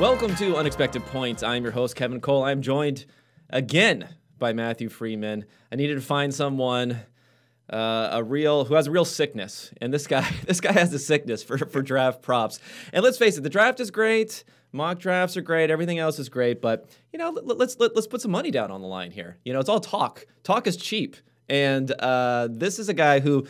Welcome to Unexpected Points. I'm your host, Kevin Cole. I'm joined again by Matthew Freedman. I needed to find someone uh, a real who has a real sickness, and this guy this guy has a sickness for for draft props. And let's face it, the draft is great. Mock drafts are great. Everything else is great, but you know, let, let's let, let's put some money down on the line here. You know, it's all talk. Talk is cheap, and uh, this is a guy who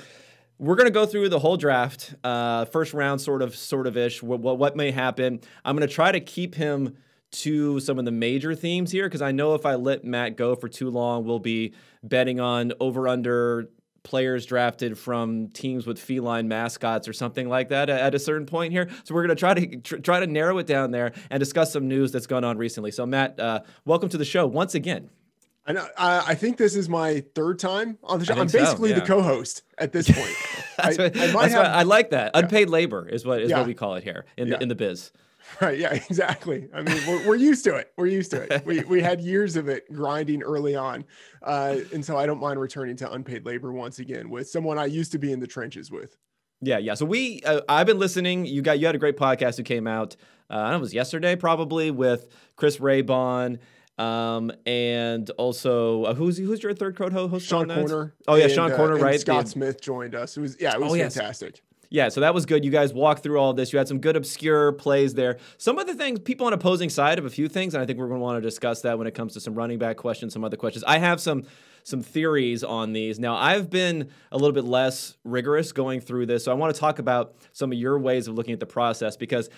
we're going to go through the whole draft, uh, first round, sort of, sort of ish. What, what, what may happen? I'm going to try to keep him to some of the major themes here because I know if I let Matt go for too long, we'll be betting on over under players drafted from teams with feline mascots or something like that at a certain point here. So we're going to try to tr- try to narrow it down there and discuss some news that's gone on recently. So Matt, uh, welcome to the show once again. I know. I think this is my third time on the show. I'm basically so, yeah. the co-host at this point. I, what, I, have, I, like that. Unpaid labor is what is yeah. what we call it here in yeah. the in the biz. Right. Yeah. Exactly. I mean, we're, we're used to it. We're used to it. We we had years of it grinding early on, uh, and so I don't mind returning to unpaid labor once again with someone I used to be in the trenches with. Yeah, yeah. So we, uh, I've been listening. You got, you had a great podcast who came out. Uh, I don't know, it was yesterday probably with Chris Raybon um, and also uh, who's who's your third co-host? Sean Koerner. Oh yeah, and, Sean Koerner. uh, right? Scott Smith joined us. It was yeah, it was oh, fantastic. Yes. Yeah, so that was good. You guys walked through all this. You had some good obscure plays there. Some of the things, people on opposing side of a few things, and I think we're going to want to discuss that when it comes to some running back questions, some other questions. I have some some theories on these. Now, I've been a little bit less rigorous going through this, so I want to talk about some of your ways of looking at the process because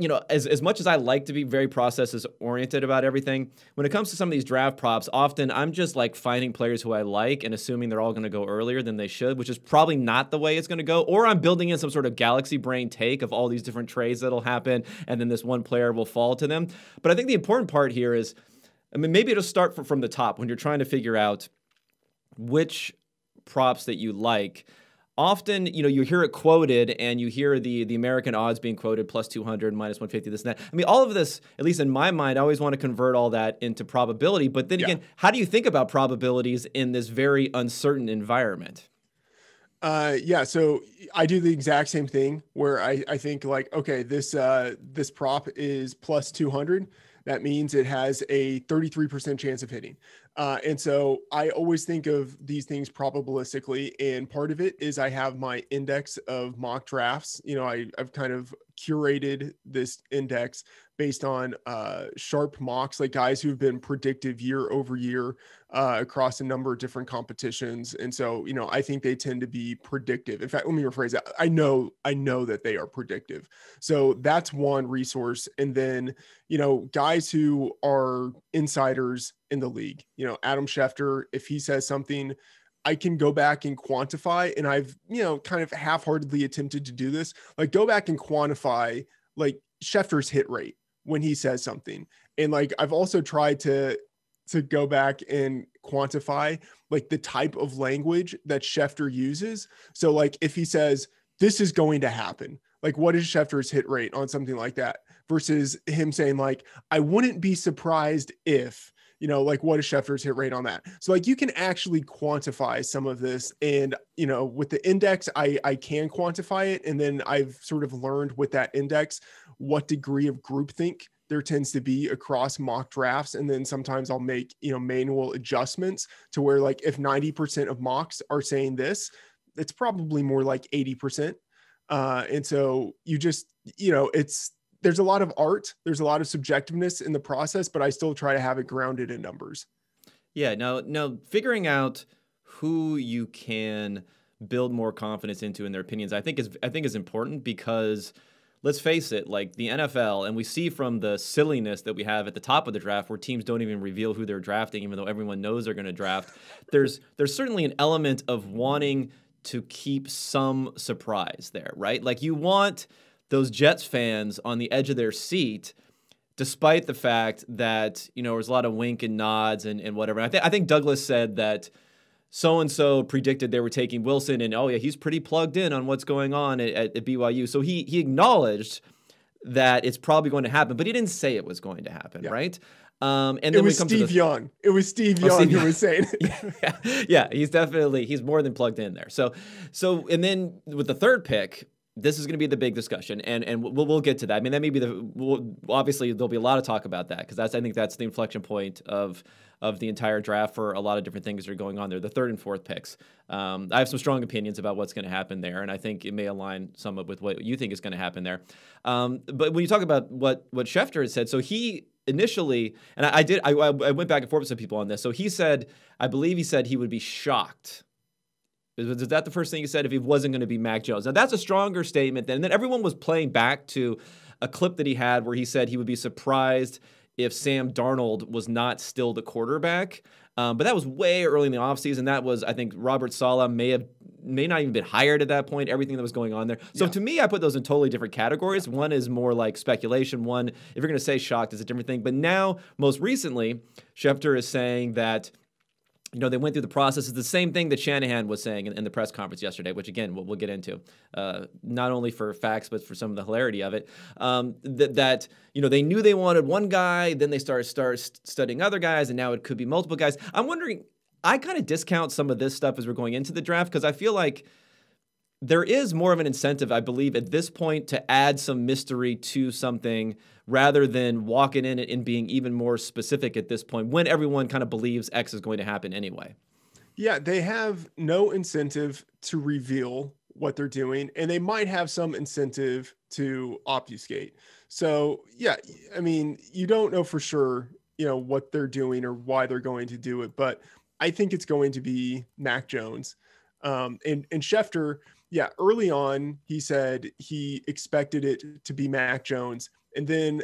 you know, as, as much as I like to be very processes oriented about everything, when it comes to some of these draft props, often I'm just like finding players who I like and assuming they're all going to go earlier than they should, which is probably not the way it's going to go. Or I'm building in some sort of galaxy brain take of all these different trades that'll happen, and then this one player will fall to them. But I think the important part here is, I mean, maybe it'll start from, from the top when you're trying to figure out which props that you like often you know you hear it quoted and you hear the the American odds being quoted plus 200 minus 150 this and that. I mean all of this at least in my mind I always want to convert all that into probability but then yeah. again how do you think about probabilities in this very uncertain environment? Uh, yeah, so I do the exact same thing where I, I think like, okay, this uh, this prop is plus 200 that means it has a 33% chance of hitting. Uh, and so I always think of these things probabilistically. And part of it is I have my index of mock drafts. You know, I, I've kind of curated this index based on uh, sharp mocks, like guys who've been predictive year over year uh, across a number of different competitions. And so, you know, I think they tend to be predictive. In fact, let me rephrase that. I know, I know that they are predictive. So that's one resource. And then, you know, guys who are insiders in the league, you know, Adam Schefter, if he says something, I can go back and quantify, and I've, you know, kind of half heartedly attempted to do this. Like, go back and quantify like Schefter's hit rate when he says something. And like I've also tried to to go back and quantify like the type of language that Schefter uses. So like if he says this is going to happen, like what is Schefter's hit rate on something like that versus him saying like I wouldn't be surprised if you know, like what is Schefter's hit rate on that? So like you can actually quantify some of this. And, you know, with the index, I, I can quantify it. And then I've sort of learned with that index what degree of groupthink there tends to be across mock drafts and then sometimes i'll make you know manual adjustments to where like if 90% of mocks are saying this it's probably more like 80% uh, and so you just you know it's there's a lot of art, there's a lot of subjectiveness in the process, but I still try to have it grounded in numbers. Yeah, now now figuring out who you can build more confidence into in their opinions, I think is I think is important because let's face it, like the NFL, and we see from the silliness that we have at the top of the draft, where teams don't even reveal who they're drafting, even though everyone knows they're going to draft. There's there's certainly an element of wanting to keep some surprise there, right? Like you want those Jets fans on the edge of their seat, despite the fact that, you know, there was a lot of wink and nods and, and whatever. And I, th- I think Douglas said that so and so predicted they were taking Wilson, and oh, yeah, he's pretty plugged in on what's going on at, at, at BYU. So he, he acknowledged that it's probably going to happen, but he didn't say it was going to happen, yeah. right? Um, and then it was Steve the, Young. It was Steve oh, Young Steve who was saying yeah, yeah, yeah, he's definitely he's more than plugged in there. So, so and then with the third pick, this is going to be the big discussion, and and we'll we'll get to that. I mean, that may be the we'll, obviously there'll be a lot of talk about that because that's I think that's the inflection point of of the entire draft for a lot of different things that are going on there. The third and fourth picks. Um, I have some strong opinions about what's going to happen there, and I think it may align somewhat with what you think is going to happen there. Um, but when you talk about what what Schefter has said, so he initially, and I, I did, I, I went back and forth with some people on this. So he said, I believe he said he would be shocked is that the first thing he said if he wasn't going to be Mac Jones? Now that's a stronger statement than. And then everyone was playing back to a clip that he had where he said he would be surprised if Sam Darnold was not still the quarterback. Um, but that was way early in the offseason. That was, I think, Robert Saleh may have may not even been hired at that point. Everything that was going on there. So yeah. to me, I put those in totally different categories. One is more like speculation. One, if you're going to say shocked, is a different thing. But now, most recently, Schefter is saying that you know, they went through the process. It's the same thing that Shanahan was saying in, in the press conference yesterday, which again, we'll, we'll get into, uh, not only for facts, but for some of the hilarity of it. Um, that, that, you know, they knew they wanted one guy, then they started start studying other guys, and now it could be multiple guys. I'm wondering, I kind of discount some of this stuff as we're going into the draft because I feel like there is more of an incentive, I believe, at this point to add some mystery to something rather than walking in it and being even more specific at this point when everyone kind of believes X is going to happen anyway. Yeah, they have no incentive to reveal what they're doing, and they might have some incentive to obfuscate. So, yeah, I mean, you don't know for sure, you know, what they're doing or why they're going to do it, but I think it's going to be Mac Jones. Um, and and Schefter, yeah, early on he said he expected it to be Mac Jones, and then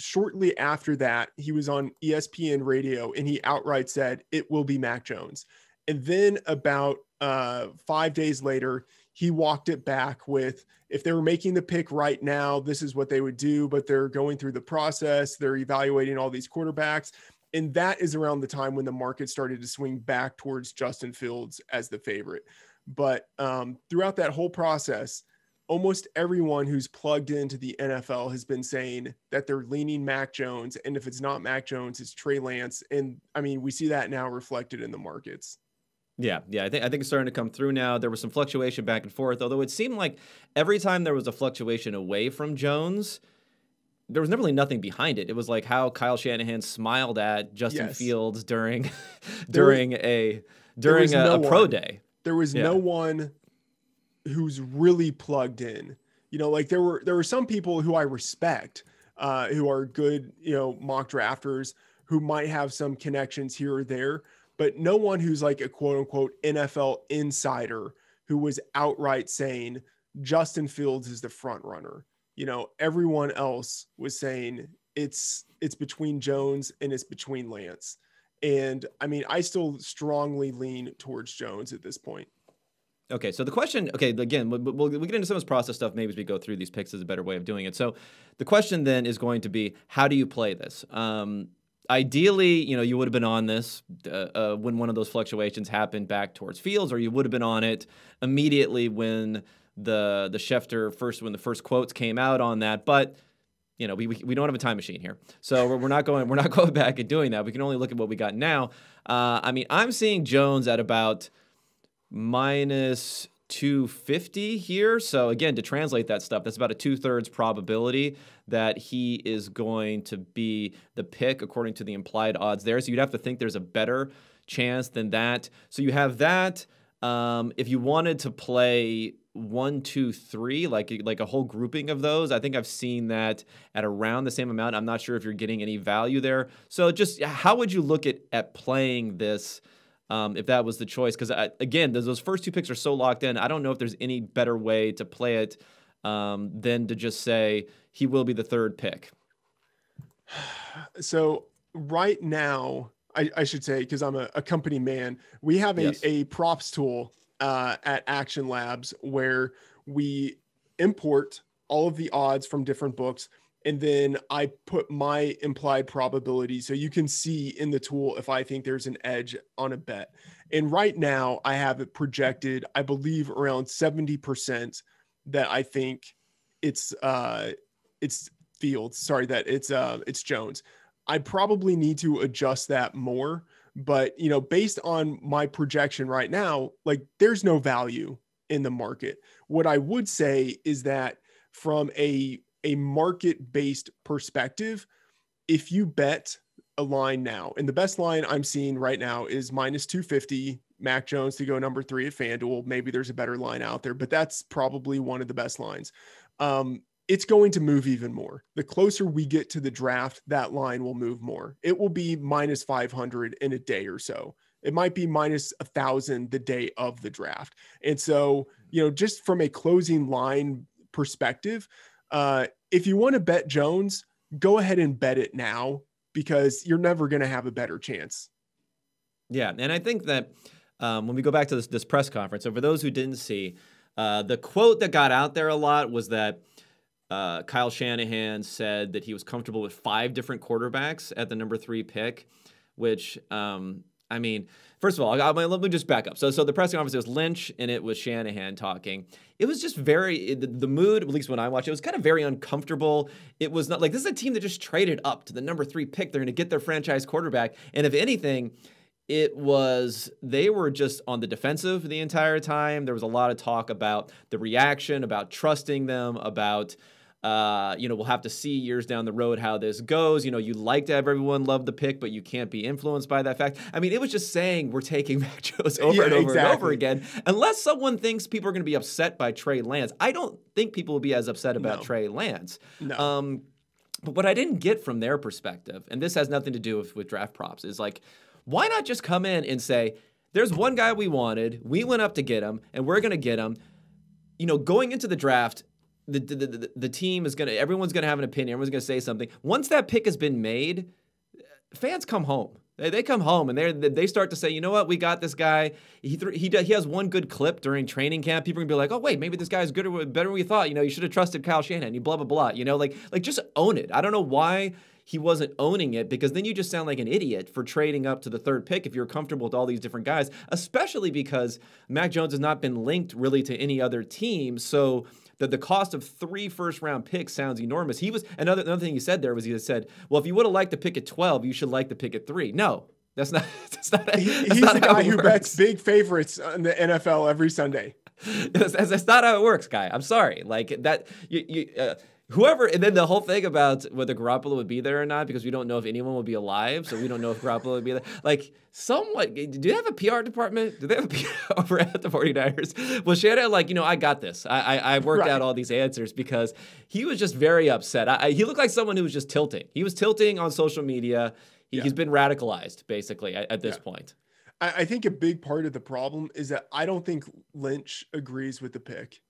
shortly after that, he was on ESPN radio and he outright said it will be Mac Jones. And then about uh, five days later, he walked it back with if they were making the pick right now, this is what they would do, but they're going through the process, they're evaluating all these quarterbacks. And that is around the time when the market started to swing back towards Justin Fields as the favorite. But um, throughout that whole process, almost everyone who's plugged into the NFL has been saying that they're leaning Mac Jones. And if it's not Mac Jones, it's Trey Lance. And I mean, we see that now reflected in the markets. Yeah, yeah, I think I think it's starting to come through now. There was some fluctuation back and forth, although it seemed like every time there was a fluctuation away from Jones, there was never really nothing behind it. It was like how Kyle Shanahan smiled at Justin yes. Fields during during was, a during a, no a pro day. There was yeah. no one who's really plugged in. You know, like there were there were some people who I respect, uh, who are good, you know, mock drafters who might have some connections here or there, but no one who's like a quote unquote NFL insider who was outright saying Justin Fields is the front runner. You know, everyone else was saying it's it's between Jones and it's between Lance. And I mean, I still strongly lean towards Jones at this point. Okay, so the question, okay, again, we'll, we'll, get into some of this process stuff maybe as we go through these picks is a better way of doing it. So the question then is going to be, how do you play this? Um, ideally, you know, you would have been on this uh, uh, when one of those fluctuations happened back towards Fields, or you would have been on it immediately when the the Schefter first when the first quotes came out on that. But you know, we, we, we don't have a time machine here, so we're, we're not going we're not going back and doing that. We can only look at what we got now. Uh, I mean, I'm seeing Jones at about minus 250 here. So again, to translate that stuff, that's about a two thirds probability that he is going to be the pick according to the implied odds there. So you'd have to think there's a better chance than that. So you have that. Um, if you wanted to play one, two, three, like like a whole grouping of those, I think I've seen that at around the same amount. I'm not sure if you're getting any value there. So just how would you look at at playing this? um, if that was the choice. Because again, those those first two picks are so locked in. I don't know if there's any better way to play it um, than to just say he will be the third pick. So right now, I, I should say because I'm a, a, company man, we have a, yes. a props tool uh, at Action Labs where we import all of the odds from different books and then I put my implied probability so you can see in the tool if I think there's an edge on a bet. And right now I have it projected, I believe around 70% that I think it's uh it's Fields, sorry that it's uh it's Jones. I probably need to adjust that more, but you know, based on my projection right now, like there's no value in the market. What I would say is that from a a market based perspective, if you bet a line now, and the best line I'm seeing right now is minus 250, Mac Jones to go number three at FanDuel. Maybe there's a better line out there, but that's probably one of the best lines. Um, it's going to move even more. The closer we get to the draft, that line will move more. It will be minus 500 in a day or so. It might be minus a thousand the day of the draft. And so, you know, just from a closing line perspective, uh, if you want to bet Jones, go ahead and bet it now because you're never going to have a better chance. Yeah, and I think that um, when we go back to this, this press conference, so for those who didn't see, uh, the quote that got out there a lot was that uh, Kyle Shanahan said that he was comfortable with five different quarterbacks at the number three pick, which um, I mean, first of all, I, let me just back up. So, so the press conference was Lynch and it was Shanahan talking. It was just very the, the, mood, at least when I watched it, was kind of very uncomfortable. It was not like this is a team that just traded up to the number three pick. They're going to get their franchise quarterback, and if anything. It was, they were just on the defensive the entire time. There was a lot of talk about the reaction, about trusting them, about uh, you know, we'll have to see years down the road how this goes. You know, you'd like to have everyone love the pick, but you can't be influenced by that fact. I mean, it was just saying we're taking Mac Jones over yeah, and over exactly. and over again, unless someone thinks people are going to be upset by Trey Lance. I don't think people will be as upset about no. Trey Lance. No. Um, but what I didn't get from their perspective, and this has nothing to do with, with draft props, is like, why not just come in and say, there's one guy we wanted, we went up to get him, and we're going to get him. You know, going into the draft, the, the, the, team is going to, everyone's going to have an opinion. Everyone's going to say something. Once that pick has been made, fans come home. They, they come home and they they start to say, you know what, we got this guy. He th- he he has one good clip during training camp. People are gonna be like, oh wait, maybe this guy's good or better than we thought. You know, you should have trusted Kyle Shanahan. You blah blah blah. You know, like like just own it. I don't know why he wasn't owning it because then you just sound like an idiot for trading up to the third pick if you're comfortable with all these different guys, especially because Mac Jones has not been linked really to any other team. So that the cost of three first round picks sounds enormous. He was another another thing he said there was he said, well, if you would have liked to pick at 12, you should like to pick at three. No, that's not. That's not. That's He's not the guy who bets big favorites in the NFL every Sunday. that's, that's, not how it works, guy. I'm sorry. Like that. You, you uh, whoever, and then the whole thing about whether Garoppolo would be there or not, because we don't know if anyone will be alive, so we don't know if Garoppolo would be there. Like, somewhat, do they have a PR department? Do they have a PR over at the 49ers? Well, Shanahan, like, you know, I got this. I, I, I worked right. out all these answers because he was just very upset. I, I, he looked like someone who was just tilting. He was tilting on social media. He, has been radicalized, basically, at, at this yeah. point. I think a big part of the problem is that I don't think Lynch agrees with the pick.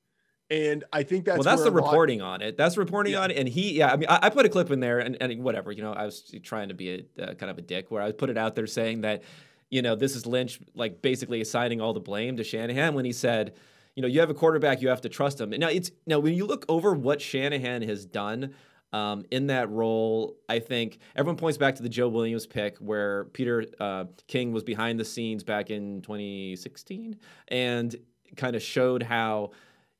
And I think that's well. That's the reporting lot... on it. That's reporting yeah. on it. And he, yeah. I mean, I, I, put a clip in there, and, and whatever. You know, I was trying to be a uh, kind of a dick, where I put it out there saying that, you know, this is Lynch like basically assigning all the blame to Shanahan when he said, you know, you have a quarterback, you have to trust him. And now it's now when you look over what Shanahan has done. Um, in that role, I think everyone points back to the Joe Williams pick where Peter uh, King was behind the scenes back in 2016 and kind of showed how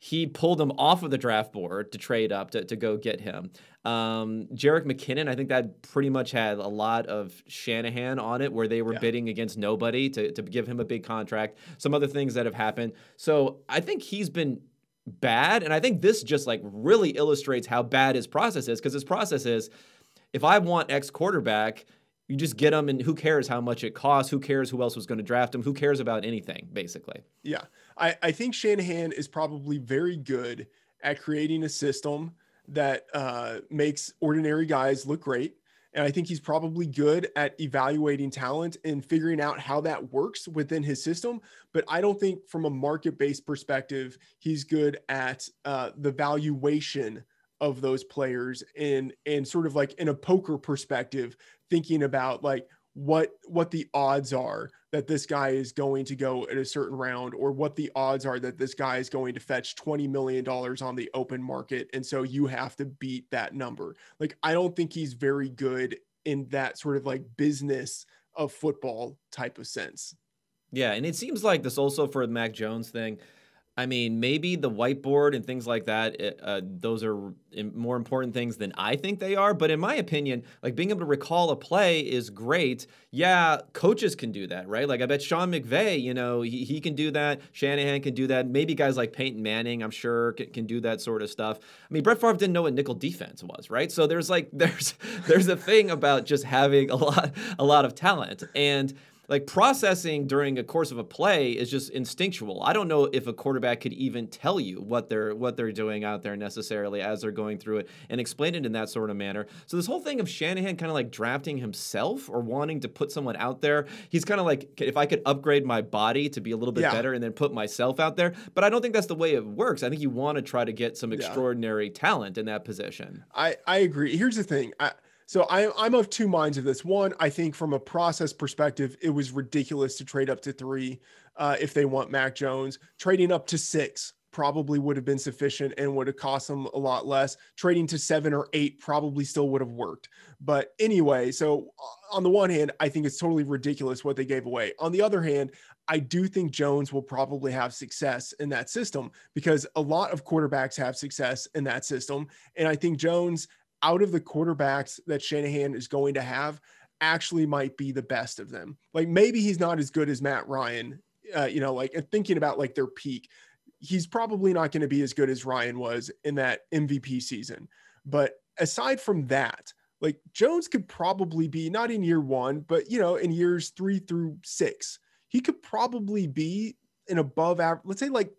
he pulled him off of the draft board to trade up to, to go get him. Um, Jerick McKinnon, I think that pretty much had a lot of Shanahan on it, where they were yeah. bidding against nobody to, to give him a big contract. Some other things that have happened. So I think he's been bad. And I think this just like really illustrates how bad his process is because his process is if I want X quarterback, you just get them, and who cares how much it costs? Who cares who else was going to draft him? Who cares about anything, basically? Yeah. I, I think Shanahan is probably very good at creating a system that uh, makes ordinary guys look great. And I think he's probably good at evaluating talent and figuring out how that works within his system. But I don't think, from a market based perspective, he's good at uh, the valuation of those players and and sort of like in a poker perspective thinking about like what what the odds are that this guy is going to go at a certain round or what the odds are that this guy is going to fetch 20 million dollars on the open market. And so you have to beat that number. Like i don't think he's very good in that sort of like business of football type of sense. Yeah and it seems like this also for the mac jones thing I mean, maybe the whiteboard and things like that, uh, those are more important things than I think they are. But in my opinion, like being able to recall a play is great. Yeah, coaches can do that, right? Like I bet Sean McVay, you know, he, he can do that. Shanahan can do that. Maybe guys like Peyton Manning, I'm sure, can, can do that sort of stuff. I mean, Brett Favre didn't know what nickel defense was, right? So there's like there's there's a thing about just having a lot a lot of talent and like processing during a course of a play is just instinctual. I don't know if a quarterback could even tell you what they're what they're doing out there necessarily as they're going through it and explain it in that sort of manner. So this whole thing of Shanahan kind of like drafting himself or wanting to put someone out there, he's kind of like if I could upgrade my body to be a little bit yeah. better and then put myself out there, but I don't think that's the way it works. I think you want to try to get some extraordinary yeah. talent in that position. I I agree. Here's the thing. I so I, I'm of two minds of this. One, I think from a process perspective, it was ridiculous to trade up to three uh, if they want Mac Jones. Trading up to six probably would have been sufficient and would have cost them a lot less. Trading to seven or eight probably still would have worked. But anyway, so uh, on the one hand, I think it's totally ridiculous what they gave away. On the other hand, I do think Jones will probably have success in that system because a lot of quarterbacks have success in that system. And I think Jones out of the quarterbacks that Shanahan is going to have, actually might be the best of them. Like maybe he's not as good as Matt Ryan, uh, you know, like thinking about like their peak, he's probably not going to be as good as Ryan was in that MVP season. But aside from that, like Jones could probably be not in year one, but you know, in years three through six, he could probably be an above average, let's say like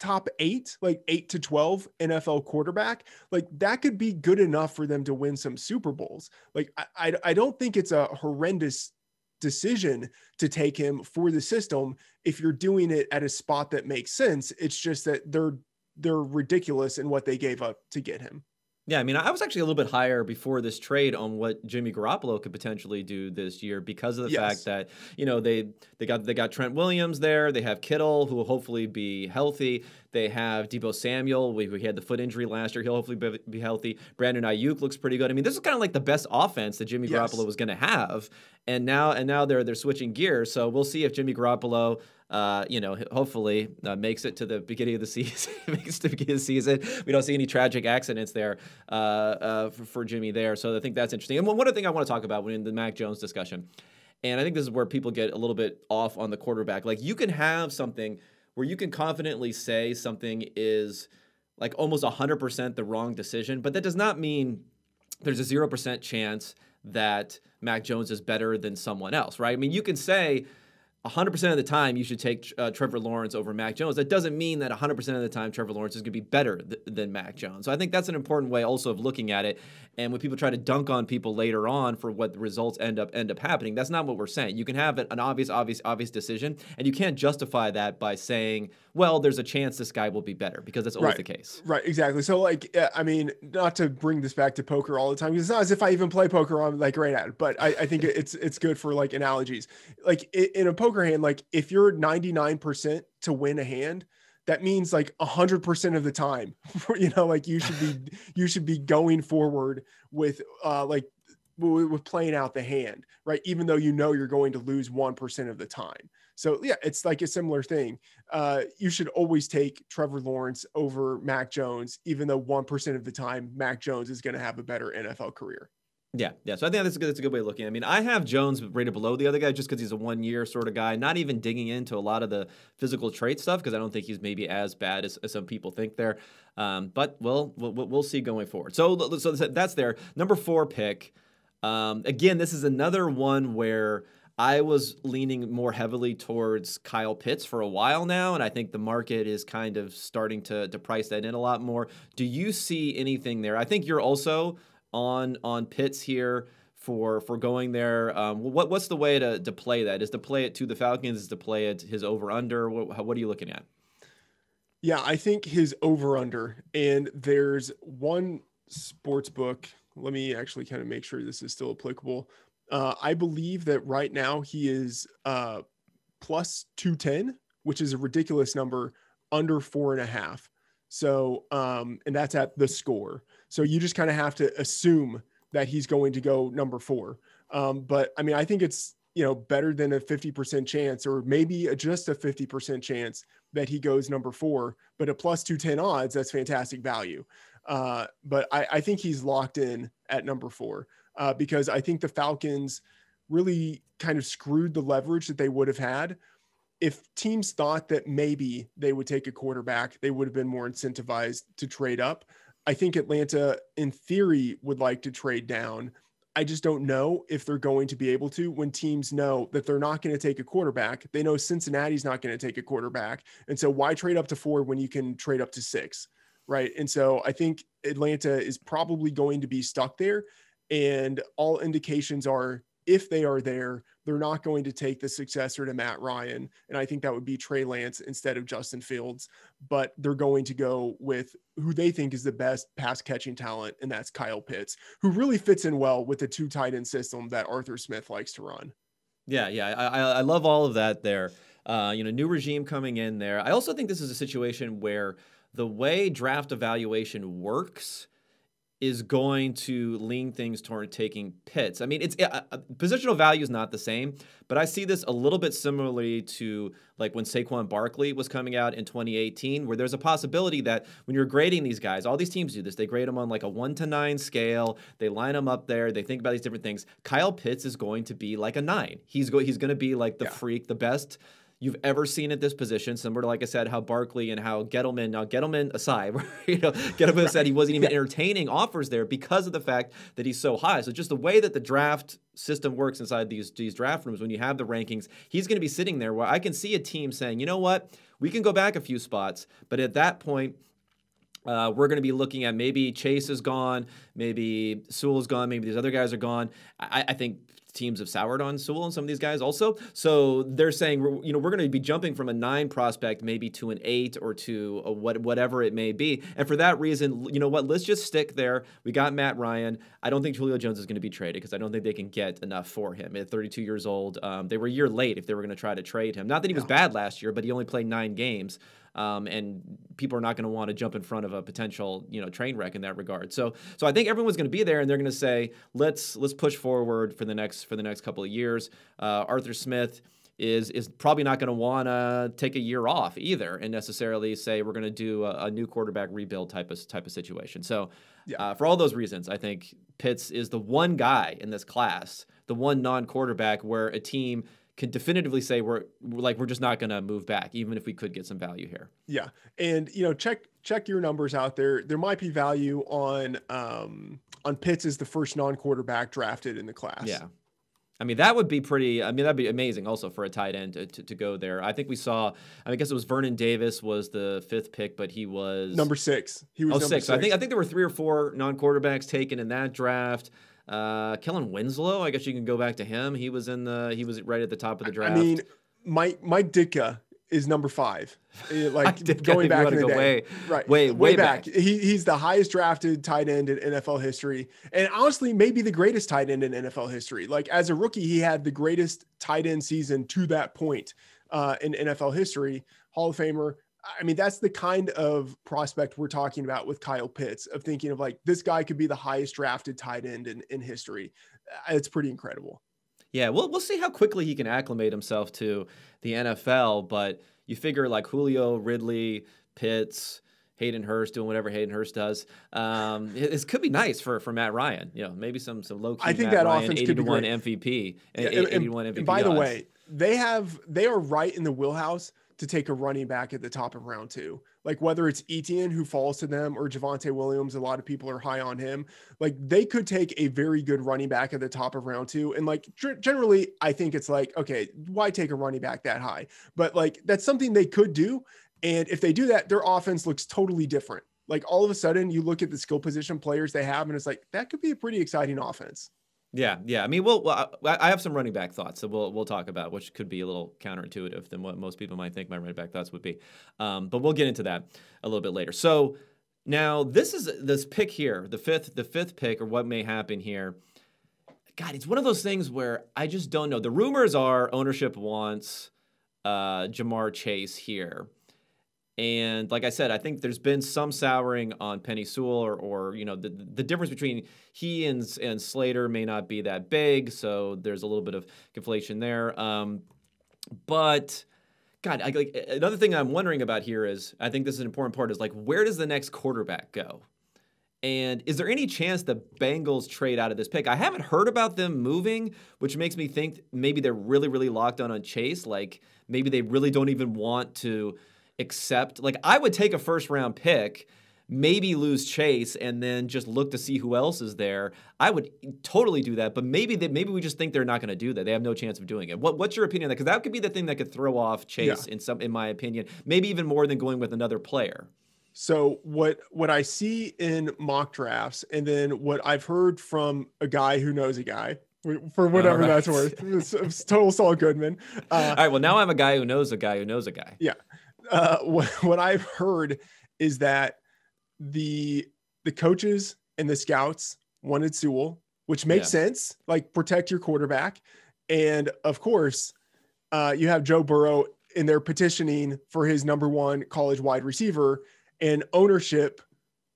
top eight, like eight to 12 NFL quarterback, like that could be good enough for them to win some Super Bowls. Like, I, I, I don't think it's a horrendous decision to take him for the system if you're doing it at a spot that makes sense. It's just that they're they're ridiculous in what they gave up to get him. Yeah, I mean, I was actually a little bit higher before this trade on what Jimmy Garoppolo could potentially do this year because of the yes. fact that you know they they got they got Trent Williams there, they have Kittle who will hopefully be healthy, they have Deebo Samuel, we, we had the foot injury last year, he'll hopefully be, be, healthy. Brandon Aiyuk looks pretty good. I mean, this is kind of like the best offense that Jimmy yes. Garoppolo was going to have, and now and now they're they're switching gears. So we'll see if Jimmy Garoppolo uh, you know, hopefully uh, makes it to the beginning of the season. makes it to the beginning of the season. We don't see any tragic accidents there uh, uh, for, for, Jimmy there. So I think that's interesting. And one other thing I want to talk about in the Mac Jones discussion, and I think this is where people get a little bit off on the quarterback. Like you can have something where you can confidently say something is like almost 100% the wrong decision, but that does not mean there's a 0% chance that Mac Jones is better than someone else, right? I mean, you can say 100% of the time you should take uh, Trevor Lawrence over Mac Jones. That doesn't mean that 100% of the time Trevor Lawrence is going to be better th- than Mac Jones. So I think that's an important way also of looking at it. And when people try to dunk on people later on for what the results end up end up happening, that's not what we're saying. You can have an obvious, obvious, obvious decision, and you can't justify that by saying, "Well, there's a chance this guy will be better," because that's always right. the case. Right. Exactly. So, like, I mean, not to bring this back to poker all the time, because it's not as if I even play poker. I'm like right at it, but I, I think it's it's good for like analogies. Like in a poker hand, like if you're 99% to win a hand, that means like 100% of the time you know like you should be you should be going forward with uh like with playing out the hand right? Even though you know you're going to lose 1% of the time. So yeah it's like a similar thing. Uh you should always take trevor lawrence over mac jones even though 1% of the time mac jones is going to have a better nfl career yeah, yeah. So I think that's a good, that's a good way of looking. I mean, I have Jones rated below the other guy just because he's a one year sort of guy. Not even digging into a lot of the physical trait stuff because I don't think he's maybe as bad as, as some people think there. Um, but we'll, we'll we'll see going forward. So so that's there. Number four pick. Um, again, this is another one where. I was leaning more heavily towards Kyle Pitts for a while now, and I think the market is kind of starting to, to price that in a lot more. Do you see anything there? I think you're also on on Pitts here for for going there. Um, what what's the way to to play that? Is to play it to the Falcons? Is to play it his over under? What, what are you looking at? Yeah, I think his over under, and there's one sports book. Let me actually kind of make sure this is still applicable. Uh, I believe that right now he is uh, plus 210, which is a ridiculous number, under four and a half. So, um, and that's at the score. So you just kind of have to assume that he's going to go number four. Um, but I mean, I think it's you know, better than a 50% chance, or maybe a, just a 50% chance that he goes number four, but a plus 210 odds, that's fantastic value. Uh, but I, I, think he's locked in at number four uh, because I think the Falcons really kind of screwed the leverage that they would have had. If teams thought that maybe they would take a quarterback, they would have been more incentivized to trade up. I think Atlanta, in theory, would like to trade down I just don't know if they're going to be able to when teams know that they're not going to take a quarterback. They know Cincinnati's not going to take a quarterback. And so why trade up to four when you can trade up to six? Right. And so I think Atlanta is probably going to be stuck there. And all indications are if they are there, they're not going to take the successor to Matt Ryan. And I think that would be Trey Lance instead of Justin Fields. But they're going to go with who they think is the best pass catching talent, and that's Kyle Pitts, who really fits in well with the two tight end system that Arthur Smith likes to run. Yeah, yeah. I, I love all of that there. Uh, you know, new regime coming in there. I also think this is a situation where the way draft evaluation works is going to lean things toward taking Pitts. I mean, it's uh, uh, positional value is not the same, but I see this a little bit similarly to like when Saquon Barkley was coming out in 2018, where there's a possibility that when you're grading these guys, all these teams do this. They grade them on like a one to nine scale. They line them up there. They think about these different things. Kyle Pitts is going to be like a nine. He's go- he's going to be like the yeah. freak, the best you've ever seen at this position, similar to like I said, how Barkley and how Gettleman. Now Gettleman aside, you know, Gettleman said he wasn't even entertaining offers there because of the fact that he's so high. So just the way that the draft system works inside these these draft rooms, when you have the rankings, he's going to be sitting there where I can see a team saying, you know what, we can go back a few spots, but at that point. Uh, we're going to be looking at maybe Chase is gone, maybe Sewell's gone, maybe these other guys are gone. I, I think teams have soured on Sewell and some of these guys also. So they're saying, you know, we're going to be jumping from a nine prospect maybe to an eight or to a what, whatever it may be. And for that reason, you know what? Let's just stick there. We got Matt Ryan. I don't think Julio Jones is going to be traded because I don't think they can get enough for him at 32 years old. Um, they were a year late if they were going to try to trade him. Not that he was bad last year, but he only played nine games. Um, and people are not going to want to jump in front of a potential you know train wreck in that regard. So so I think everyone's going to be there, and they're going to say let's let's push forward for the next for the next couple of years. Uh, Arthur Smith is is probably not going to want to take a year off either, and necessarily say we're going to do a, a, new quarterback rebuild type of type of situation. So, yeah. uh, for all those reasons, I think Pitts is the one guy in this class, the one non-quarterback where a team can definitively say we're, we're like we're just not going to move back even if we could get some value here yeah and you know check check your numbers out there there might be value on um on pitts as the first non-quarterback drafted in the class yeah I mean, that would be pretty. I mean, that'd be amazing also for a tight end to, to, to, go there. I think we saw, I guess it was Vernon Davis was the fifth pick, but he was number six. He was oh, six. six. I think I think there were three or four non quarterbacks taken in that draft. Uh, Kellen Winslow, I guess you can go back to him. He was in the he was right at the top of the draft. I mean, Mike Mike Ditka is number five. Like going back in the day, way, right? Way, way, way back. back. He, he's the highest drafted tight end in NFL history, and honestly, maybe the greatest tight end in NFL history. Like as a rookie, he had the greatest tight end season to that point uh, in NFL history. Hall of Famer. I mean, that's the kind of prospect we're talking about with Kyle Pitts of thinking of like this guy could be the highest drafted tight end in, in history. Uh, it's pretty incredible. Yeah, we'll we'll see how quickly he can acclimate himself to the NFL. But you figure like Julio, Ridley, Pitts, Hayden Hurst doing whatever Hayden Hurst does. Um, it, could be nice for for Matt Ryan. You know, maybe some some low key. I think Matt that Ryan, offense 80 could be one MVP. Yeah, 81 MVP. And by odds. the way, they have they are right in the wheelhouse to take a running back at the top of round two. Like whether it's Etienne who falls to them or Javonte Williams, a lot of people are high on him. Like they could take a very good running back at the top of round two. And like generally, I think it's like, okay, why take a running back that high? But like that's something they could do. And if they do that, their offense looks totally different. Like all of a sudden, you look at the skill position players they have, and it's like that could be a pretty exciting offense. Yeah, yeah. I mean, we'll, well, I have some running back thoughts that we'll we'll talk about, which could be a little counterintuitive than what most people might think my running back thoughts would be. Um, but we'll get into that a little bit later. So now this is this pick here, the fifth the fifth pick, or what may happen here. God, it's one of those things where I just don't know. The rumors are ownership wants uh, Ja'Marr Chase here. And like I said, I think there's been some souring on Penei Sewell, or, or you know, the, the difference between he and, and Slater may not be that big. So there's a little bit of conflation there. Um, but God, I, like another thing I'm wondering about here is I think this is an important part is like where does the next quarterback go? And is there any chance the Bengals trade out of this pick? I haven't heard about them moving, which makes me think maybe they're really, really locked on on Chase. Like maybe they really don't even want to accept. Like I would take a first round pick, maybe lose Chase, and then just look to see who else is there. I would totally do that, but maybe they, maybe we just think they're not going to do that. They have no chance of doing it. What, what's your opinion on that? Because that could be the thing that could throw off Chase yeah. in some, in my opinion, maybe even more than going with another player. So what what I see in mock drafts, and then what I've heard from a guy who knows a guy, for whatever right. that's worth, it's, it's total Saul Goodman. Uh, All right. Well, now I'm a guy who knows a guy who knows a guy. Yeah. Uh, what, what I've heard is that the the coaches and the scouts wanted Sewell, which makes yeah. sense. Like protect your quarterback, and of course, uh, you have Joe Burrow in there petitioning for his number one college wide receiver, and ownership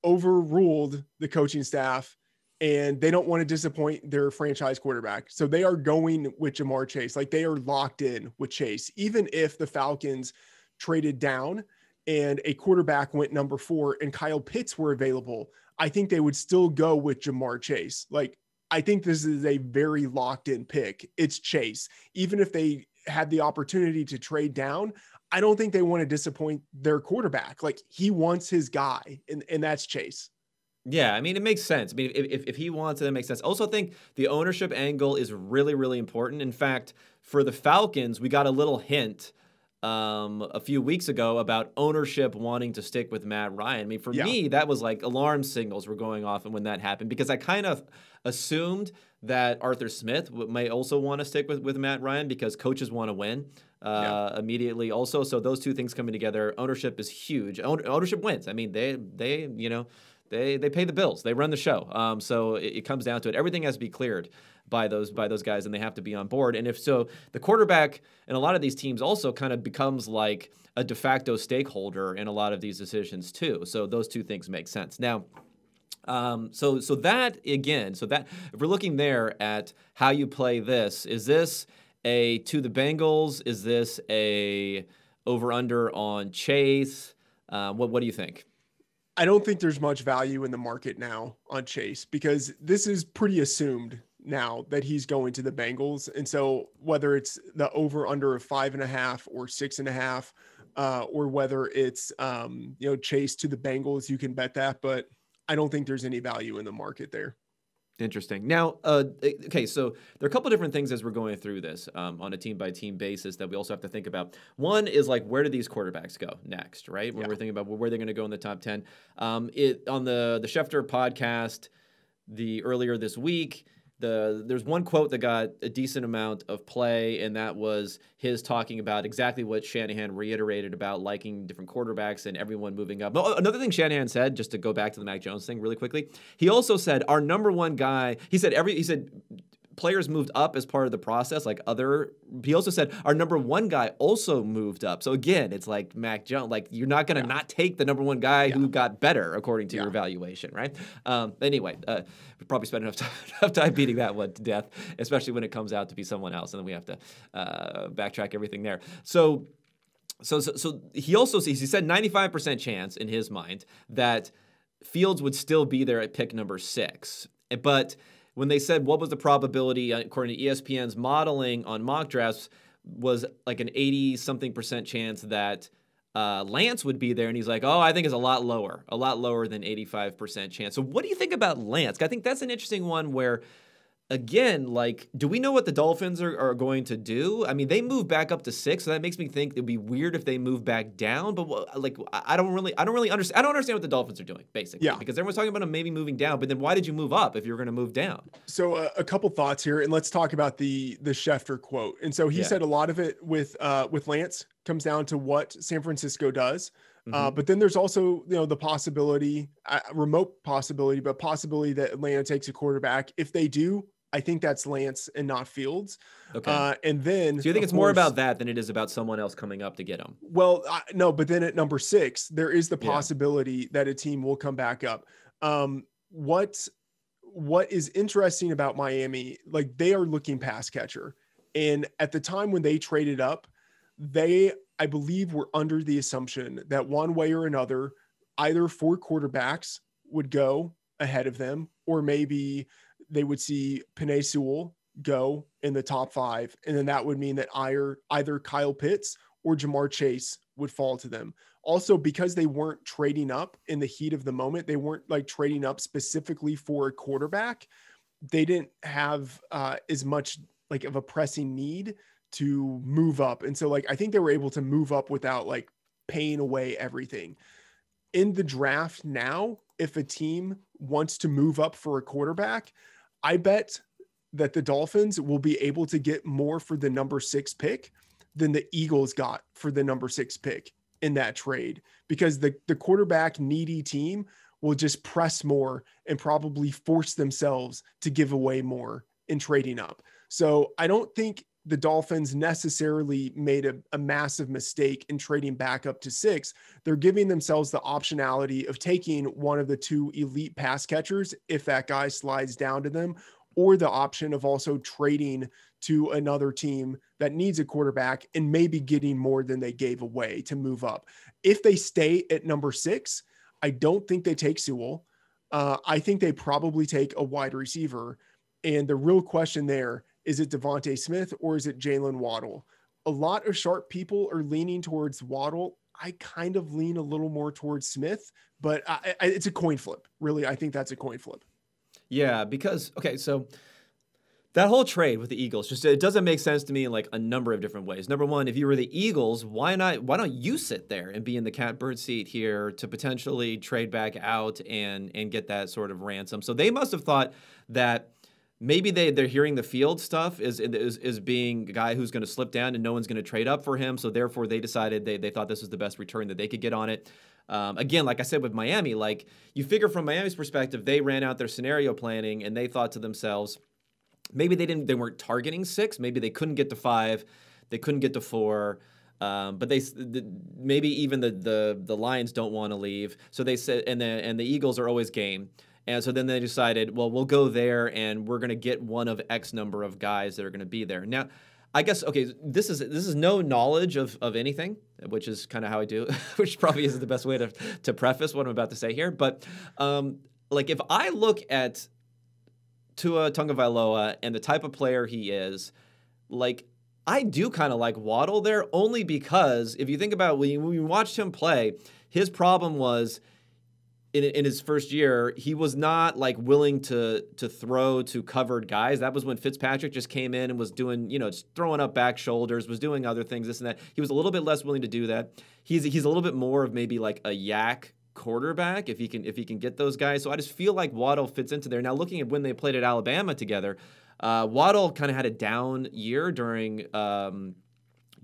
overruled the coaching staff and they don't want to disappoint their franchise quarterback. So they are going with Ja'Marr Chase. Like they are locked in with Chase, even if the Falcons traded down and a quarterback went number four and Kyle Pitts were available, I think they would still go with Ja'Marr Chase. Like, I think this is a very locked in pick. It's Chase. Even if they had the opportunity to trade down, I don't think they want to disappoint their quarterback. Like, he wants his guy, and, and that's Chase. Yeah, I mean, it makes sense. I mean, if, if he wants it, it makes sense. Also, I think the ownership angle is really, really important. In fact, for the Falcons, we got a little hint um, a few weeks ago about ownership wanting to stick with Matt Ryan. I mean, for yeah. me, that was like alarm signals were going off and when that happened because I kind of assumed that Arthur Smith may also want to stick with, with Matt Ryan because coaches want to win uh, yeah. immediately also. So those two things coming together, ownership is huge. Own- ownership wins. I mean, they they you know they they pay the bills. They run the show. Um, so it, it comes down to it. Everything has to be cleared by those by those guys, and they have to be on board. And if so, the quarterback and a lot of these teams also kind of becomes like a de facto stakeholder in a lot of these decisions too. So those two things make sense. Now. Um, so so that again, so that if we're looking there at how you play this, is this a to the Bengals? Is this a over under on Chase? Uh, what what do you think? I don't think there's much value in the market now on Chase because this is pretty assumed now that he's going to the Bengals. And so whether it's the over under of five and a half or six and a half, uh, or whether it's um, you know Chase to the Bengals, you can bet that. But I don't think there's any value in the market there. Interesting. Now, uh, okay, so there are a couple different things as we're going through this um, on a team by team basis that we also have to think about. One is like where do these quarterbacks go next, right? When yeah. we're thinking about where they're going to go in the top ten. Um, it on the the Schefter podcast the earlier this week the there's one quote that got a decent amount of play, and that was his talking about exactly what Shanahan reiterated about liking different quarterbacks and everyone moving up. But another thing Shanahan said, just to go back to the Mac Jones thing really quickly, he also said our number one guy. He said every he said players moved up as part of the process, like other. He also said our number one guy also moved up. So again, it's like Mac Jones. Like you're not going to yeah. not take the number one guy yeah. who got better according to yeah. your evaluation, right? Um, anyway, uh, we probably spent enough time, enough time beating that one to death, especially when it comes out to be someone else, and then we have to uh, backtrack everything there. So. So, so, so he also sees, he said 95% chance in his mind that Fields would still be there at pick number six. But when they said what was the probability uh, according to ESPN's modeling on mock drafts was like an 80 something percent chance that uh, Lance would be there, and he's like, "Oh, I think it's a lot lower, a lot lower than 85% chance." So, what do you think about Lance? I think that's an interesting one where again, like, do we know what the Dolphins are, are going to do? I mean, they move back up to six, so that makes me think it'd be weird if they move back down. But like, I don't really, I don't really understand. I don't understand what the Dolphins are doing, basically. Yeah. Because everyone's talking about them maybe moving down, but then why did you move up if you're going to move down? So uh, a couple thoughts here, and let's talk about the the Schefter quote. And so he yeah. said a lot of it with uh, with Lance comes down to what San Francisco does. Uh, mm-hmm. Uh, but then there's also you know the possibility, uh, remote possibility, but possibility that Atlanta takes a quarterback. If they do, I think that's Lance and not Fields. Okay. Uh, and then, so you think it's more about that than it is about someone else coming up to get him? Well, I, no, but then at number six, there is the Yeah. possibility that a team will come back up. Um, what what is interesting about Miami, like they are looking pass catcher, and at the time when they traded up, they I believe were under the assumption that one way or another, either four quarterbacks would go ahead of them, or maybe they would see Penei Sewell go in the top five, and then that would mean that either either Kyle Pitts or Ja'Marr Chase would fall to them. Also, because they weren't trading up in the heat of the moment, they weren't like trading up specifically for a quarterback. They didn't have uh, as much like of a pressing need to move up, and so like I think they were able to move up without like paying away everything. In the draft now, if a team wants to move up for a quarterback, I bet that the Dolphins will be able to get more for the number six pick than the Eagles got for the number six pick in that trade because the, the quarterback needy team will just press more and probably force themselves to give away more in trading up. So I don't think the Dolphins necessarily made a, a massive mistake in trading back up to six. They're giving themselves the optionality of taking one of the two elite pass catchers if that guy slides down to them, or the option of also trading to another team that needs a quarterback and maybe getting more than they gave away to move up. If they stay at number six, I don't think they take Sewell. Uh, I think they probably take a wide receiver. And the real question there is it DeVonta Smith or is it Jaylen Waddle? A lot of sharp people are leaning towards Waddle. I kind of lean a little more towards Smith, but I, I, it's a coin flip. Really, I think that's a coin flip. Yeah, because okay, so that whole trade with the Eagles just it doesn't make sense to me in like a number of different ways. Number one, if you were the Eagles, why not why don't you sit there and be in the catbird seat here to potentially trade back out and and get that sort of ransom? So they must have thought that maybe they they're hearing the field stuff is is, is being a guy who's going to slip down and no one's going to trade up for him. So therefore they decided they they thought this was the best return that they could get on it. Um, again, like I said with Miami, like you figure from Miami's perspective, they ran out their scenario planning and they thought to themselves, maybe they didn't, they weren't targeting six, maybe they couldn't get to five, they couldn't get to four. Um, but they the, maybe even the the the Lions don't want to leave, so they said, and the and the Eagles are always game. And so then they decided, well, we'll go there and we're going to get one of X number of guys that are going to be there. Now, I guess okay, this is this is no knowledge of of anything, which is kind of how I do, which probably isn't the best way to to preface what I'm about to say here. But um, like if I look at Tua Tagovailoa and the type of player he is, like I do kind of like Waddle there only because if you think about when you, when you watched him play, his problem was in, in his first year, he was not like willing to to throw to covered guys. That was when Fitzpatrick just came in and was doing, you know, just throwing up back shoulders, was doing other things, this and that. He was a little bit less willing to do that. He's he's a little bit more of maybe like a YAC quarterback if he can if he can get those guys. So I just feel like Waddle fits into there. Now looking at when they played at Alabama together, uh, Waddle kind of had a down year during um,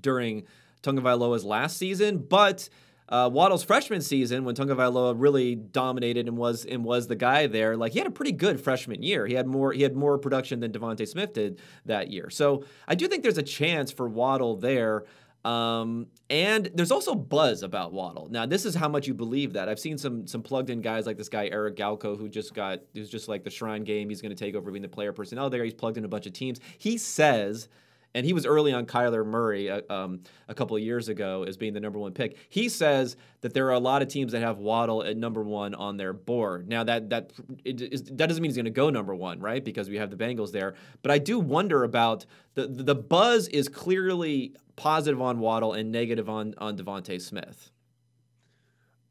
during Tagovailoa's last season, but uh, Waddle's freshman season, when Tagovailoa really dominated and was and was the guy there, like he had a pretty good freshman year. He had more he had more production than DeVonta Smith did that year. So I do think there's a chance for Waddle there. Um, and there's also buzz about Waddle. Now, this is how much you believe that. I've seen some some plugged in guys like this guy Eric Galko, who just got who's just like the Shrine game. He's going to take over being the player personnel there. He's plugged in a bunch of teams. He says and he was early on Kyler Murray uh, um, a couple of years ago as being the number one pick. He says that there are a lot of teams that have Waddle at number one on their board. Now that that it is, that doesn't mean he's going to go number one, right? Because we have the Bengals there. But I do wonder about the the buzz is clearly positive on Waddle and negative on on DeVonta Smith.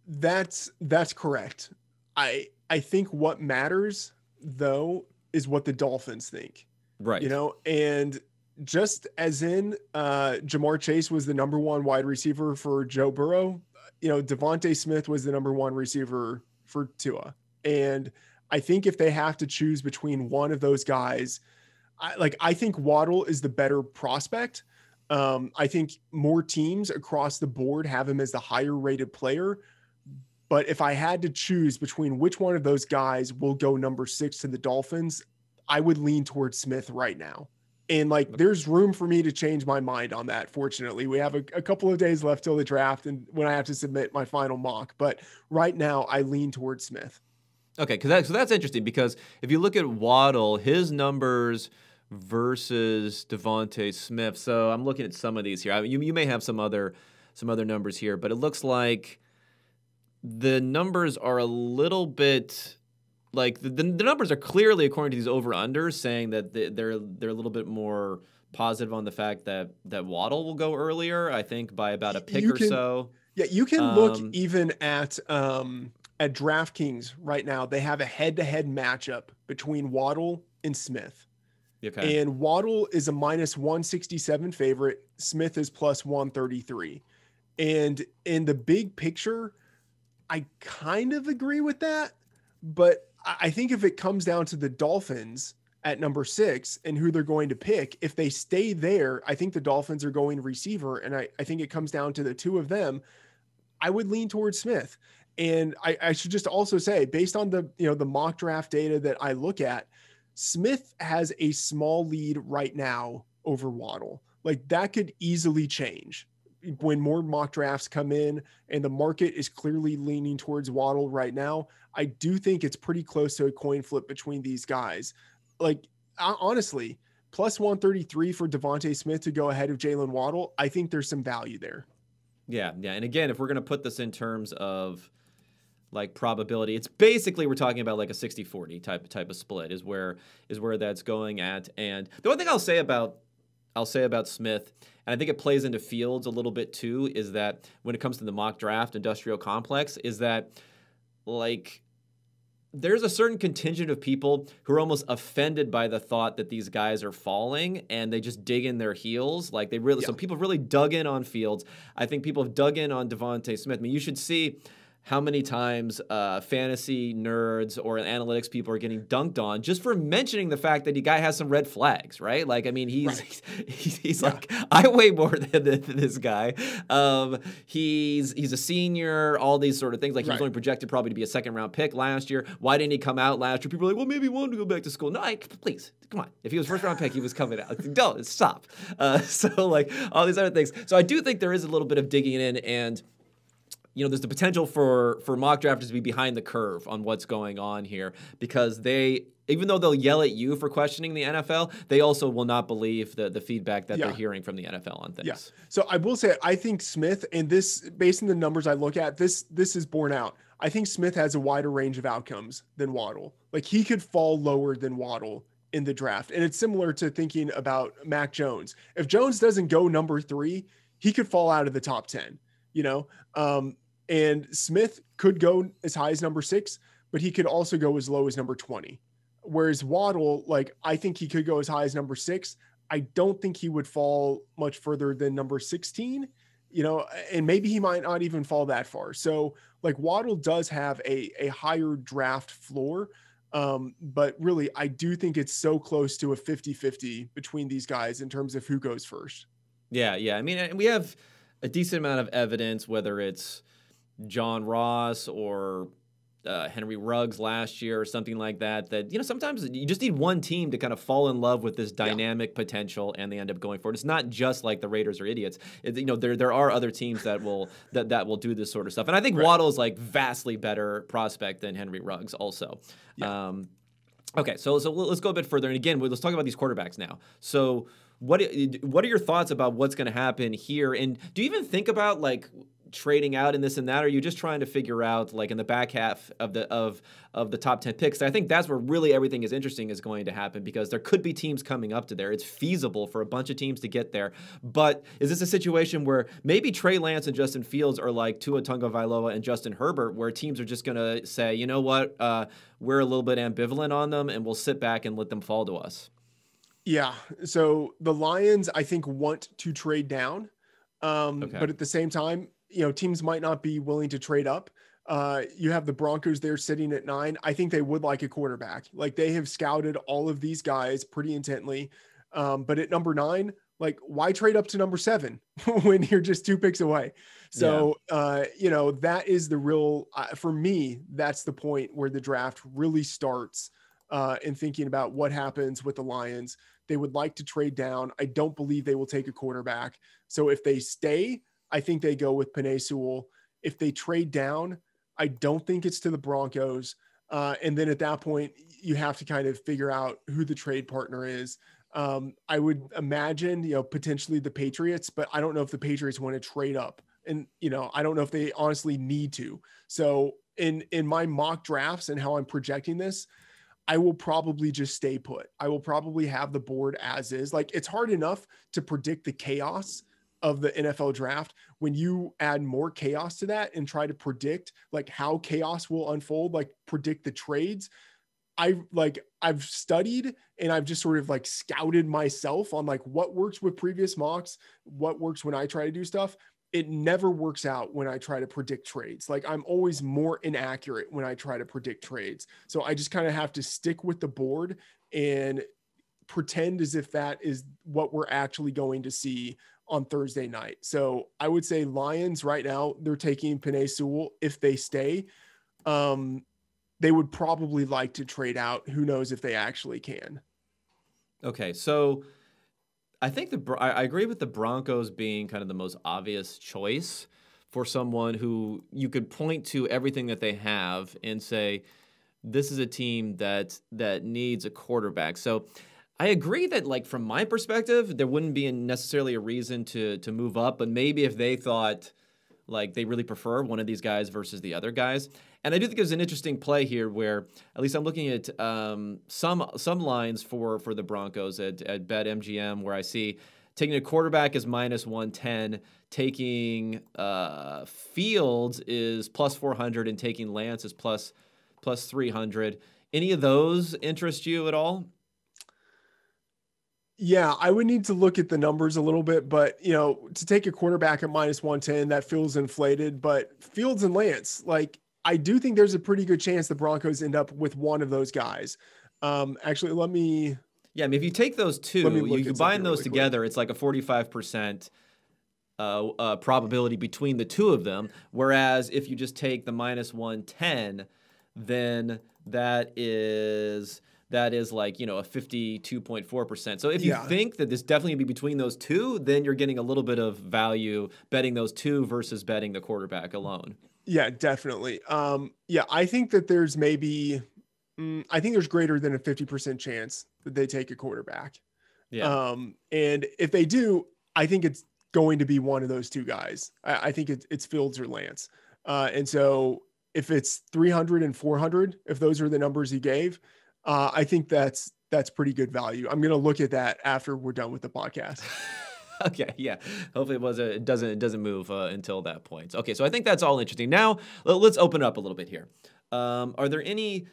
That's that's correct. I I think what matters though is what the Dolphins think. Right. You know, and just as in uh, Ja'Marr Chase was the number one wide receiver for Joe Burrow, you know, DeVonta Smith was the number one receiver for Tua. And I think if they have to choose between one of those guys, I, like I think Waddle is the better prospect. Um, I think more teams across the board have him as the higher rated player. But if I had to choose between which one of those guys will go number six to the Dolphins, I would lean towards Smith right now. And like, there's room for me to change my mind on that. Fortunately, we have a, a, couple of days left till the draft and when I have to submit my final mock. But right now, I lean towards Smith. Okay, because that, so that's interesting because if you look at Waddle, his numbers versus DeVonta Smith. So I'm looking at some of these here. I mean, you you may have some other some other numbers here, but it looks like the numbers are a little bit like the, the, numbers are clearly according to these over unders saying that they're they're a little bit more positive on the fact that that Waddle will go earlier. I think by about a pick you or can, so. Yeah, you can um, look even at um, at DraftKings right now. They have a head to head matchup between Waddle and Smith. Okay. And Waddle is a minus 167 favorite. Smith is plus 133. And in the big picture, I kind of agree with that. But I think if it comes down to the Dolphins at number six and who they're going to pick, if they stay there, I think the Dolphins are going receiver. And I, I think it comes down to the two of them. I would lean towards Smith. And I, I should just also say, based on the you know the mock draft data that I look at, Smith has a small lead right now over Waddle. Like that could easily change when more mock drafts come in and the market is clearly leaning towards Waddle right now, I do think it's pretty close to a coin flip between these guys. Like honestly, plus 133 for DeVonta Smith to go ahead of Jaylen Waddle, I think there's some value there. Yeah, yeah. And again, if we're going to put this in terms of like probability, it's basically we're talking about like a 60-40 type type of split is where is where that's going at. And the one thing I'll say about I'll say about Smith, and I think it plays into Fields a little bit too, is that when it comes to the mock draft industrial complex, is that like there's a certain contingent of people who are almost offended by the thought that these guys are falling and they just dig in their heels. Like they really, yeah. so people really dug in on Fields. I think people have dug in on DeVonta Smith. I mean, you should see how many times uh, fantasy nerds or analytics people are getting dunked on just for mentioning the fact that the guy has some red flags, right? Like, I mean, he's right. he's, he's yeah. like I weigh more than, than this guy. Um, he's he's a senior, all these sort of things. Like he right. was only projected probably to be a second round pick last year. Why didn't he come out last year? People are like, well, maybe he wanted to go back to school. No, I, please, come on. If he was first round pick, he was coming out. Don't stop. Uh, so like all these other things. So I do think there is a little bit of digging in and you know, there's the potential for for mock drafters to be behind the curve on what's going on here because they even though they'll yell at you for questioning the NFL, they also will not believe the the feedback that yeah. they're hearing from the NFL on things. Yeah. So I will say I think Smith and this based on the numbers I look at, this this is borne out. I think Smith has a wider range of outcomes than Waddle. Like he could fall lower than Waddle in the draft. And it's similar to thinking about Mac Jones. If Jones doesn't go number 3, he could fall out of the top 10 you know. Um, and Smith could go as high as number six, but he could also go as low as number 20. Whereas Waddle, like, I think he could go as high as number six. I don't think he would fall much further than number 16, you know, and maybe he might not even fall that far. So, like, Waddle does have a, a higher draft floor. Um, but really, I do think it's so close to a 50 50 between these guys in terms of who goes first. Yeah. Yeah. I mean, we have a decent amount of evidence, whether it's John Ross or uh, Henry Ruggs last year or something like that. That you know sometimes you just need one team to kind of fall in love with this dynamic yeah. potential, and they end up going for it. It's not just like the Raiders are idiots. It, you know there there are other teams that will that that will do this sort of stuff, and I think right. Waddle is like vastly better prospect than Henry Ruggs also. Yeah. Um, okay, so so let's go a bit further, and again let's talk about these quarterbacks now. So what what are your thoughts about what's going to happen here? And do you even think about like trading out in this and that? Or are you just trying to figure out like in the back half of the of of the top ten picks? I think that's where really everything is interesting is going to happen because there could be teams coming up to there. It's feasible for a bunch of teams to get there. But is this a situation where maybe Trey Lance and Justin Fields are like Tua Tagovailoa and Justin Herbert, where teams are just going to say, you know what, uh, we're a little bit ambivalent on them, and we'll sit back and let them fall to us. Yeah. So the Lions, I think, want to trade down. Um, okay. But at the same time, you know, teams might not be willing to trade up. Uh, you have the Broncos there sitting at nine. I think they would like a quarterback. Like they have scouted all of these guys pretty intently. Um, but at number nine, like why trade up to number seven when you're just two picks away? So, yeah. uh, you know, that is the real, uh, for me, that's the point where the draft really starts uh, and thinking about what happens with the Lions. They would like to trade down. I don't believe they will take a quarterback. So if they stay, I think they go with Penei Sewell. If they trade down, I don't think it's to the Broncos. Uh, and then at that point, you have to kind of figure out who the trade partner is. Um, I would imagine, you know, potentially the Patriots, but I don't know if the Patriots want to trade up. And, you know, I don't know if they honestly need to. So in in my mock drafts and how I'm projecting this, I will probably just stay put. I will probably have the board as is. Like it's hard enough to predict the chaos of the NFL draft when you add more chaos to that and try to predict like how chaos will unfold, like predict the trades. I've like I've studied and I've just sort of like scouted myself on like what works with previous mocks, what works when I try to do stuff. It never works out when I try to predict trades. Like I'm always more inaccurate when I try to predict trades. So I just kind of have to stick with the board and pretend as if that is what we're actually going to see on Thursday night. So I would say Lions right now, they're taking Penei Sewell if they stay. Um, they would probably like to trade out. Who knows if they actually can? Okay, so I think the I agree with the Broncos being kind of the most obvious choice for someone who you could point to everything that they have and say this is a team that that needs a quarterback. So I agree that like from my perspective, there wouldn't be necessarily a reason to to move up, but maybe if they thought like they really prefer one of these guys versus the other guys. And I do think there's an interesting play here where at least I'm looking at um, some some lines for for the Broncos at, at BetMGM where I see taking a quarterback is minus 110, taking uh, Fields is plus 400, and taking Lance is plus plus 300. Any of those interest you at all? Yeah, I would need to look at the numbers a little bit, but you know, to take a quarterback at minus 110, that feels inflated. But Fields and Lance, like I do think there's a pretty good chance the Broncos end up with one of those guys. Um, actually, let me. Yeah, I mean, if you take those two, you combine those really together, quick. it's like a 45% uh, uh, probability between the two of them. Whereas if you just take the minus 110, then that is that is like you know a 52.4% so if you yeah. think that this definitely be between those two then you're getting a little bit of value betting those two versus betting the quarterback alone. Yeah definitely. Um yeah i think that there's maybe mm, i think there's greater than a 50% chance that they take a quarterback. Yeah. Um and if they do i think it's going to be one of those two guys. I, I think it, it's fields or lance. Uh and so if it's 300 and 400 if those are the numbers he gave uh, I think that's that's pretty good value. I'm going to look at that after we're done with the podcast. okay, yeah. Hopefully it was a, it doesn't it doesn't move uh, until that point. Okay, so I think that's all interesting. Now let's open up a little bit here. Um, are there any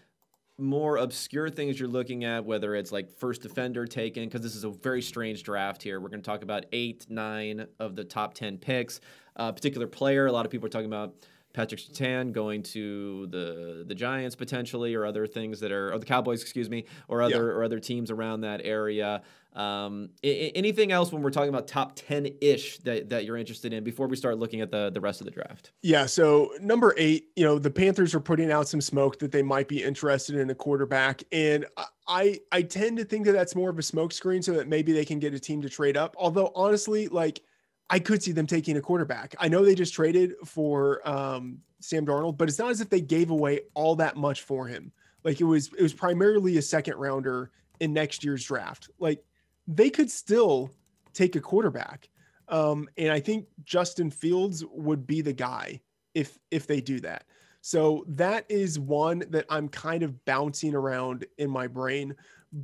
more obscure things you're looking at, whether it's like first defender taken, because this is a very strange draft here. We're going to talk about eight, nine of the top 10 picks. A uh, particular player, a lot of people are talking about Patrick Surtain going to the the Giants potentially, or other things that are, or the Cowboys, excuse me, or other yeah. or other teams around that area. Um, I- anything else when we're talking about top ten ish that, that you're interested in before we start looking at the the rest of the draft? Yeah. So number eight, you know, the Panthers are putting out some smoke that they might be interested in a quarterback, and I I tend to think that that's more of a smokescreen so that maybe they can get a team to trade up. Although honestly, like I could see them taking a quarterback. I know they just traded for um, Sam Darnold, but it's not as if they gave away all that much for him. Like it was, it was primarily a second rounder in next year's draft. Like they could still take a quarterback, um, and I think Justin Fields would be the guy if if they do that. So that is one that I'm kind of bouncing around in my brain.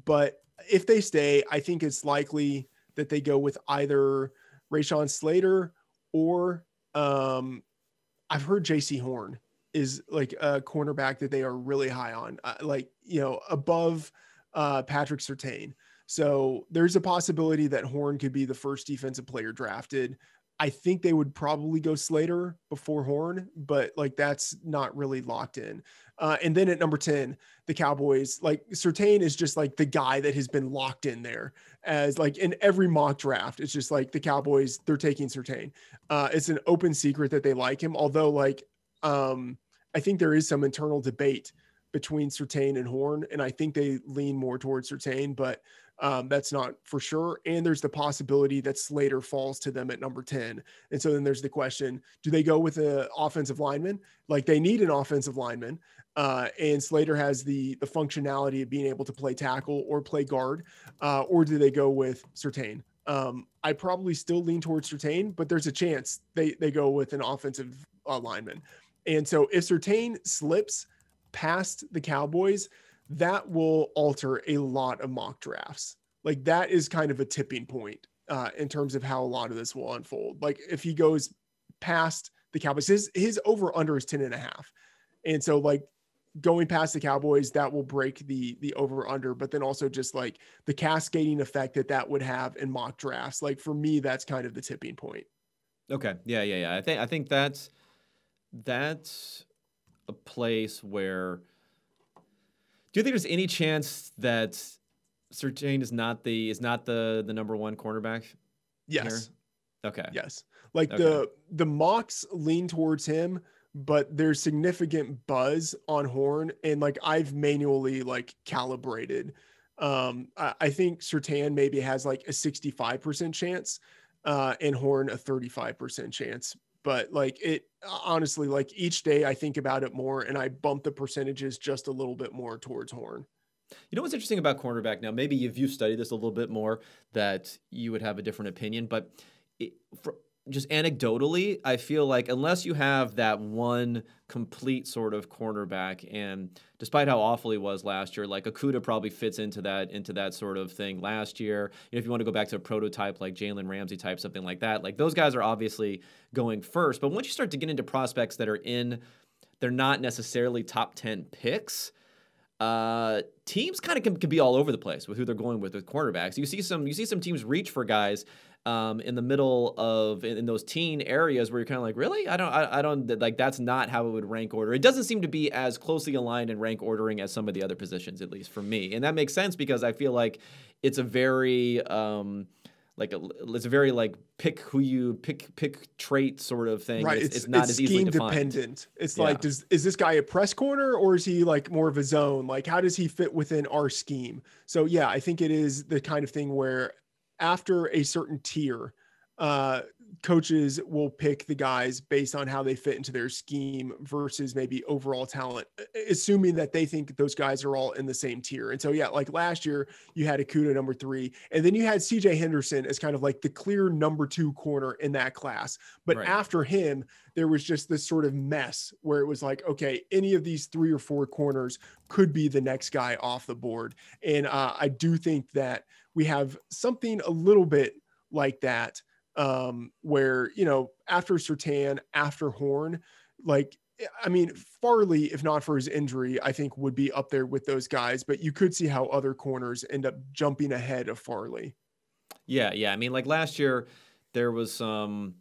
But if they stay, I think it's likely that they go with either Rashawn Slater, or um, I've heard Jaycee Horn is like a cornerback that they are really high on, uh, like you know above uh, Patrick Surtain. So there's a possibility that Horn could be the first defensive player drafted. I think they would probably go Slater before Horn, but like that's not really locked in. Uh, and then at number 10, the Cowboys, like Surtain is just like the guy that has been locked in there as like in every mock draft. It's just like the Cowboys, they're taking Surtain. Uh, it's an open secret that they like him, although like um, I think there is some internal debate between Surtain and Horn, and I think they lean more towards Surtain, but um, that's not for sure. And there's the possibility that Slater falls to them at number 10. And so then there's the question do they go with an offensive lineman? Like they need an offensive lineman. Uh, and Slater has the the functionality of being able to play tackle or play guard, uh, or do they go with Surtain? Um, I probably still lean towards Surtain, but there's a chance they they go with an offensive uh, lineman. And so if Surtain slips past the Cowboys, that will alter a lot of mock drafts. Like that is kind of a tipping point uh, in terms of how a lot of this will unfold. Like if he goes past the Cowboys, his his over under is 10 and a half. And so like going past the Cowboys, that will break the the over under, but then also just like the cascading effect that that would have in mock drafts. Like for me, that's kind of the tipping point. Okay. Yeah, yeah, yeah. I think I think that's that's a place where do you think there's any chance that Surtain is not the is not the the number one cornerback? Yes. Here? Okay. Yes. Like okay. the the mocks lean towards him, but there's significant buzz on Horn, and like I've manually like calibrated. Um, I, I think Surtain maybe has like a 65% chance, uh, and Horn a 35% chance but like it honestly like each day i think about it more and i bump the percentages just a little bit more towards horn. You know what's interesting about cornerback now? Maybe if you studied this a little bit more that you would have a different opinion but it, for, just anecdotally, I feel like unless you have that one complete sort of cornerback, and despite how awful he was last year, like Okudah probably fits into that into that sort of thing last year. if you want to go back to a prototype like Jalen Ramsey type, something like that, like those guys are obviously going first. But once you start to get into prospects that are in, they're not necessarily top ten picks. Uh, teams kind of can, can, be all over the place with who they're going with with cornerbacks. You see some you see some teams reach for guys um, in the middle of in, in, those teen areas where you're kind of like, really? I don't, I, I, don't like that's not how it would rank order. It doesn't seem to be as closely aligned in rank ordering as some of the other positions, at least for me, and that makes sense because I feel like it's a very um, like a, it's a very like pick who you pick pick trait sort of thing. Right. It's, it's, it's not it's as easily defined. dependent. It's yeah. like does is this guy a press corner or is he like more of a zone? Like how does he fit within our scheme? So yeah, I think it is the kind of thing where after a certain tier, uh, coaches will pick the guys based on how they fit into their scheme versus maybe overall talent, assuming that they think those guys are all in the same tier. And so, yeah, like last year, you had Okudah number three, and then you had CJ Henderson as kind of like the clear number two corner in that class. But right. after him, there was just this sort of mess where it was like, okay, any of these three or four corners could be the next guy off the board. And uh, I do think that we have something a little bit like that um, where you know after Surtain, after Horn, like I mean Farley, if not for his injury, I think would be up there with those guys. But you could see how other corners end up jumping ahead of Farley. Yeah, yeah. I mean, like last year, there was some.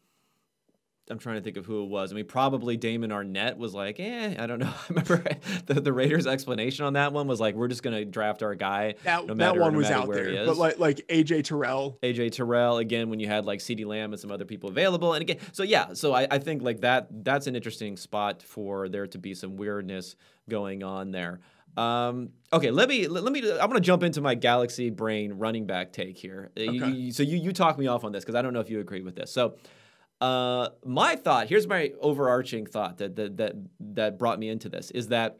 I'm trying to think of who it was. I mean, probably Damon Arnette was like, eh, I don't know. I remember the, the Raiders' explanation on that one was like, we're just going to draft our guy. That, no matter, that one no was out there. But like, like AJ Terrell. AJ Terrell, again, when you had like CeeDee Lamb and some other people available. And again, so yeah, so I, I think like that, that's an interesting spot for there to be some weirdness going on there. Um, okay, let me let me. I'm gonna jump into my Galaxy brain running back take here. Okay. You, so you you talk me off on this because I don't know if you agree with this. So uh, my thought here's my overarching thought that, that that that brought me into this is that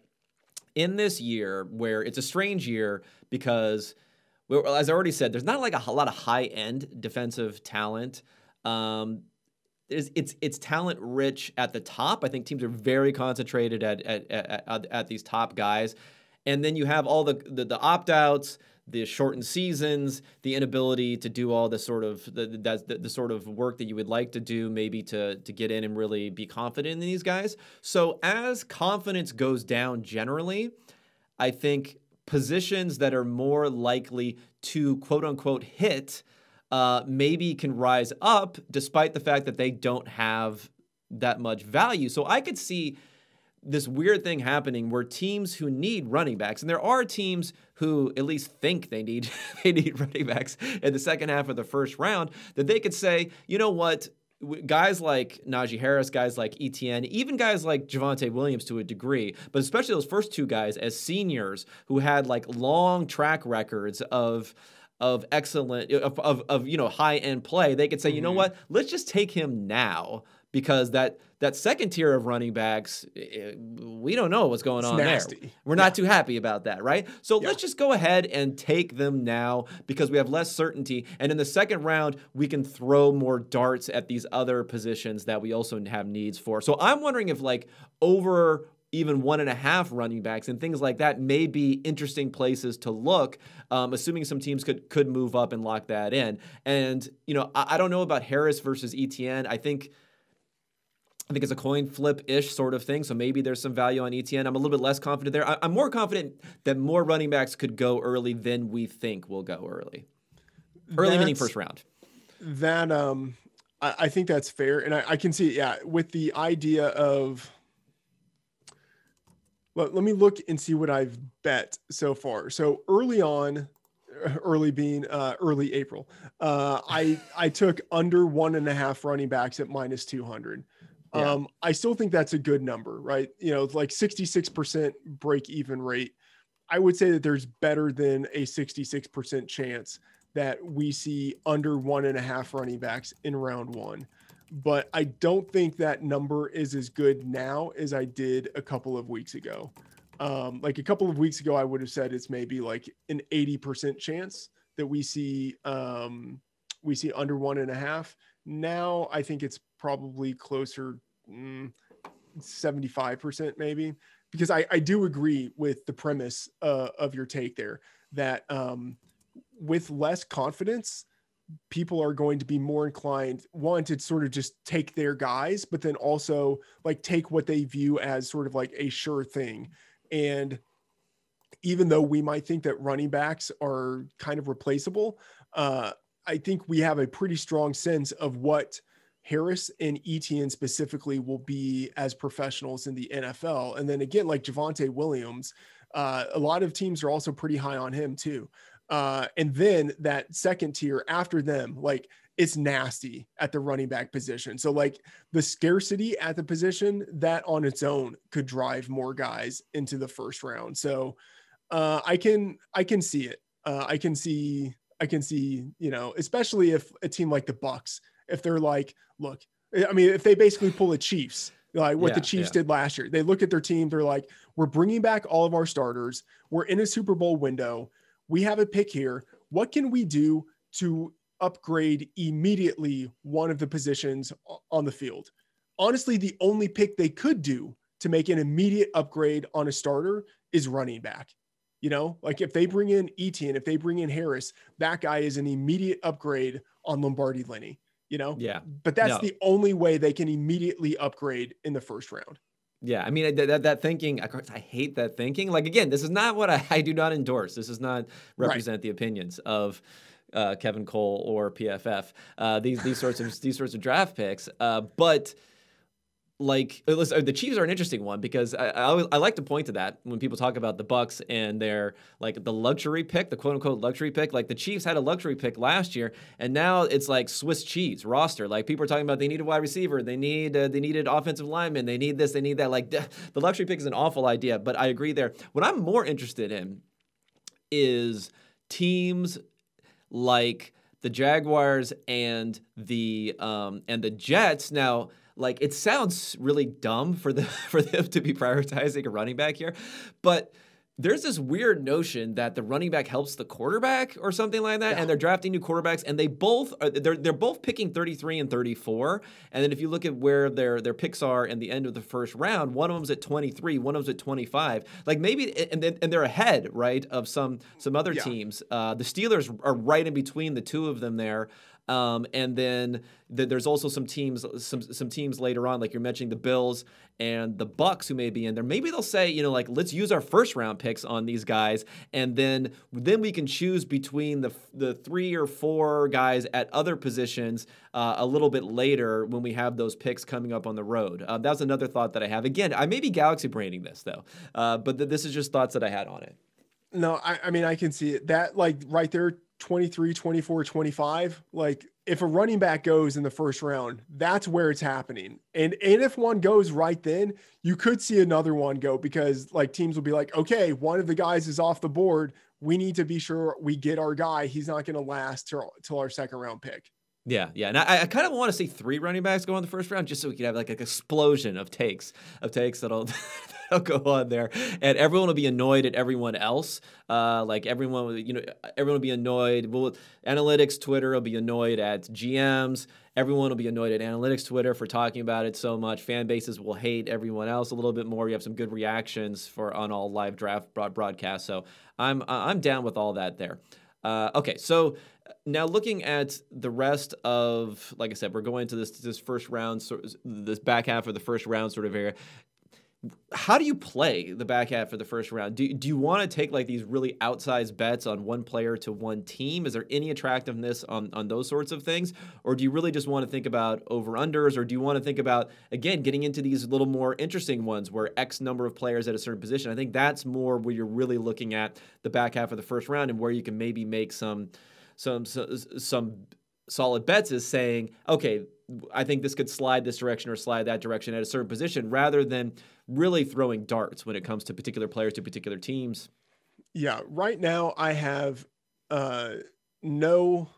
in this year where it's a strange year because as I already said, there's not like a, lot of high end defensive talent. Um, it's, it's it's talent rich at the top. I think teams are very concentrated at at, at, at these top guys, and then you have all the the, the opt outs the shortened seasons, the inability to do all the sort of the, the, the, sort of work that you would like to do, maybe to to get in and really be confident in these guys. So as confidence goes down generally, I think positions that are more likely to quote unquote hit uh, maybe can rise up, despite the fact that they don't have that much value. So I could see this weird thing happening where teams who need running backs, and there are teams who at least think they need they need running backs in the second half of the first round, that they could say, you know what, guys like Najee Harris, guys like Etienne, even guys like Javonte Williams to a degree, but especially those first two guys as seniors who had like long track records of of excellent of, of, of you know high end play, they could say, mm-hmm. you know mm-hmm. what, let's just take him now because that that second tier of running backs, eh, eh, we don't know what's going it's on nasty. there. We're yeah. not too happy about that, right? So yeah. let's just go ahead and take them now because we have less certainty. And in the second round, we can throw more darts at these other positions that we also have needs for. So I'm wondering if like over even one and a half running backs and things like that may be interesting places to look, um, assuming some teams could could move up and lock that in. And you know, I, I don't know about Harris versus Etienne. I think I think it's a coin flip ish sort of thing. So maybe there's some value on Etienne. I'm a little bit less confident there. I, am more confident that more running backs could go early than we think will go early. Early that's, meaning first round. That um, I, I think that's fair, and I, I, can see yeah with the idea of. Let, let me look and see what I've bet so far. So early on, early being uh, early April, uh, I I took under one and a half running backs at minus two hundred. Yeah. Um, I still think that's a good number, right? You know, like 66% break even rate. I would say that there's better than a 66% chance that we see under one and a half running backs in round one. But I don't think that number is as good now as I did a couple of weeks ago. Um, like a couple of weeks ago, I would have said it's maybe like an 80% chance that we see um, we see under one and a half. Now I think it's probably closer mm, 75% maybe because I, I do agree with the premise uh, of your take there that um, with less confidence people are going to be more inclined one to sort of just take their guys but then also like take what they view as sort of like a sure thing. And even though we might think that running backs are kind of replaceable uh, i think we have a pretty strong sense of what Harris and Etienne specifically will be as professionals in the NFL. And then again, like Javonte Williams, uh, a lot of teams are also pretty high on him too. Uh, and then that second tier after them, like it's nasty at the running back position. So like the scarcity at the position that on its own could drive more guys into the first round. So uh, I can I can see it. Uh, I can see I can see you know especially if a team like the Bucks if they're like, look, I mean, if they basically pull the Chiefs, like what yeah, the Chiefs yeah. did last year, they look at their team, they're like, we're bringing back all of our starters. We're in a Super Bowl window. We have a pick here. What can we do to upgrade immediately one of the positions on the field? Honestly, the only pick they could do to make an immediate upgrade on a starter is running back. You know, like if they bring in Etienne, if they bring in Harris, that guy is an immediate upgrade on Lombardi Lenny you know? Yeah. But that's no. the only way they can immediately upgrade in the first round. Yeah, I mean that, that thinking. I hate that thinking. Like again, this is not what I, I do not endorse. This does not represent right. the opinions of uh, Kevin Cole or PFF. Uh, these these sorts of these sorts of draft picks. Uh, but like uh, listen, the Chiefs are an interesting one because I, I, I like to point to that when people talk about the Bucks and their like the luxury pick, the quote unquote luxury pick. Like the Chiefs had a luxury pick last year, and now it's like Swiss cheese roster. Like people are talking about they need a wide receiver, they need uh, they needed offensive lineman, they need this, they need that. Like the luxury pick is an awful idea, but I agree there. What I'm more interested in is teams like the Jaguars and the um, and the Jets now like it sounds really dumb for the for them to be prioritizing a running back here, but there's this weird notion that the running back helps the quarterback or something like that, yeah. and they're drafting new quarterbacks, and they both are, they're they're both picking 33 and 34, and then if you look at where their their picks are in the end of the first round, one of them's at 23, one of them's at 25, like maybe and and they're ahead right of some some other yeah. teams. Uh, the Steelers are right in between the two of them there. Um, and then the, there's also some teams, some some teams later on, like you're mentioning the Bills and the Bucks, who may be in there. Maybe they'll say, you know, like let's use our first round picks on these guys, and then then we can choose between the the three or four guys at other positions uh, a little bit later when we have those picks coming up on the road. Uh, that's another thought that I have. Again, I may be galaxy braining this though, uh, but th- this is just thoughts that I had on it. No, I, I mean I can see it. That like right there, 23, 24, 25. Like if a running back goes in the first round, that's where it's happening. And and if one goes right then, you could see another one go because like teams will be like, okay, one of the guys is off the board. We need to be sure we get our guy. He's not going to last till, till our second round pick. Yeah, yeah, and I, I kind of want to see three running backs go in the first round, just so we can have like an explosion of takes, of takes that'll that'll go on there, and everyone will be annoyed at everyone else. Uh, like everyone, you know, everyone will be annoyed. Well, analytics Twitter will be annoyed at GMs. Everyone will be annoyed at analytics Twitter for talking about it so much. Fan bases will hate everyone else a little bit more. You have some good reactions for on all live draft broadcasts, so I'm I'm down with all that there. Uh, okay, so now looking at the rest of, like I said, we're going to this this first round, of, this back half of the first round sort of area. How do you play the back half of the first round? Do, do you want to take like these really outsized bets on one player to one team? Is there any attractiveness on, on those sorts of things? Or do you really just want to think about over unders? Or do you want to think about, again, getting into these little more interesting ones where X number of players at a certain position? I think that's more where you're really looking at the back half of the first round and where you can maybe make some some some solid bets is saying, okay, I think this could slide this direction or slide that direction at a certain position, rather than really throwing darts when it comes to particular players to particular teams. Yeah, right now I have uh, no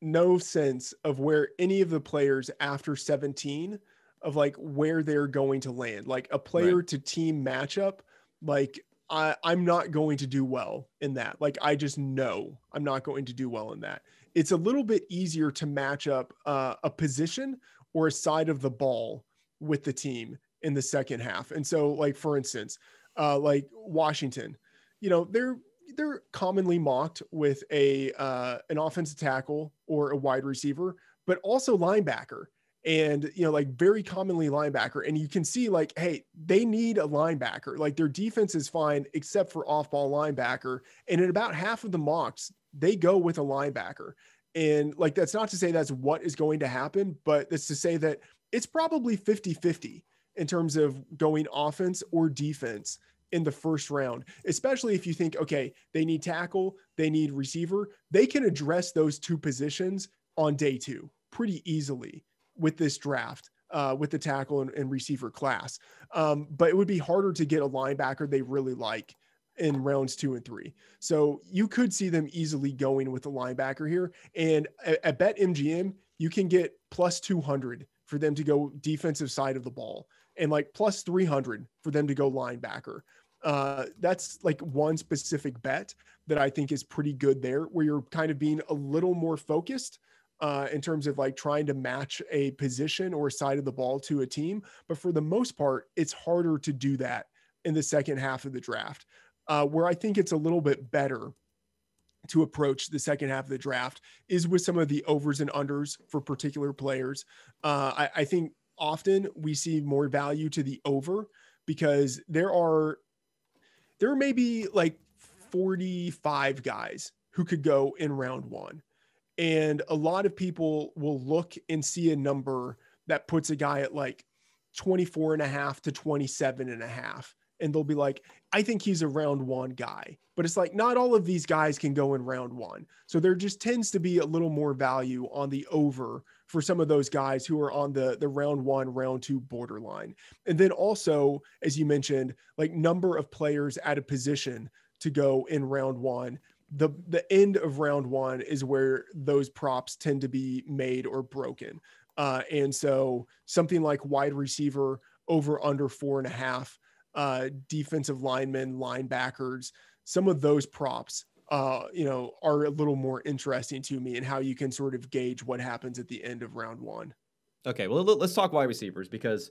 no sense of where any of the players after 17 of like where they're going to land. Like a player right. to team matchup, like I, I'm not going to do well in that. Like, I just know I'm not going to do well in that. It's a little bit easier to match up uh, a position or a side of the ball with the team in the second half. And so, like for instance, uh, like Washington, you know, they're they're commonly mocked with a uh, an offensive tackle or a wide receiver, but also linebacker and you know like very commonly linebacker and you can see like hey they need a linebacker. Like their defense is fine except for off-ball linebacker and in about half of the mocks they go with a linebacker. And like that's not to say that's what is going to happen but it's to say that it's probably 50-50 in terms of going offense or defense in the first round, especially if you think, okay, they need tackle, they need receiver, they can address those two positions on day two pretty easily with this draft. Uh, with the tackle and, and receiver class. Um, but it would be harder to get a linebacker they really like in rounds two and three. So you could see them easily going with a linebacker here. And at, Bet MGM, you can get plus 200 for them to go defensive side of the ball and like plus 300 for them to go linebacker. Uh, that's like one specific bet that I think is pretty good there, where you're kind of being a little more focused uh, in terms of like trying to match a position or side of the ball to a team. But for the most part, it's harder to do that in the second half of the draft. Uh, where I think it's a little bit better to approach the second half of the draft is with some of the overs and unders for particular players. Uh, I, I think often we see more value to the over because there are there may be like 45 guys who could go in round one and a lot of people will look and see a number that puts a guy at like 24 and a half to 27 and a half. And they'll be like, I think he's a round one guy. But it's like, not all of these guys can go in round one. So there just tends to be a little more value on the over for some of those guys who are on the, the round one, round two borderline. And then also, as you mentioned, like number of players at a position to go in round one the the end of round one is where those props tend to be made or broken. Uh, and so something like wide receiver over under four and a half, uh, defensive linemen, linebackers, some of those props, uh, you know, are a little more interesting to me and how you can sort of gauge what happens at the end of round one. Okay, well let's talk wide receivers because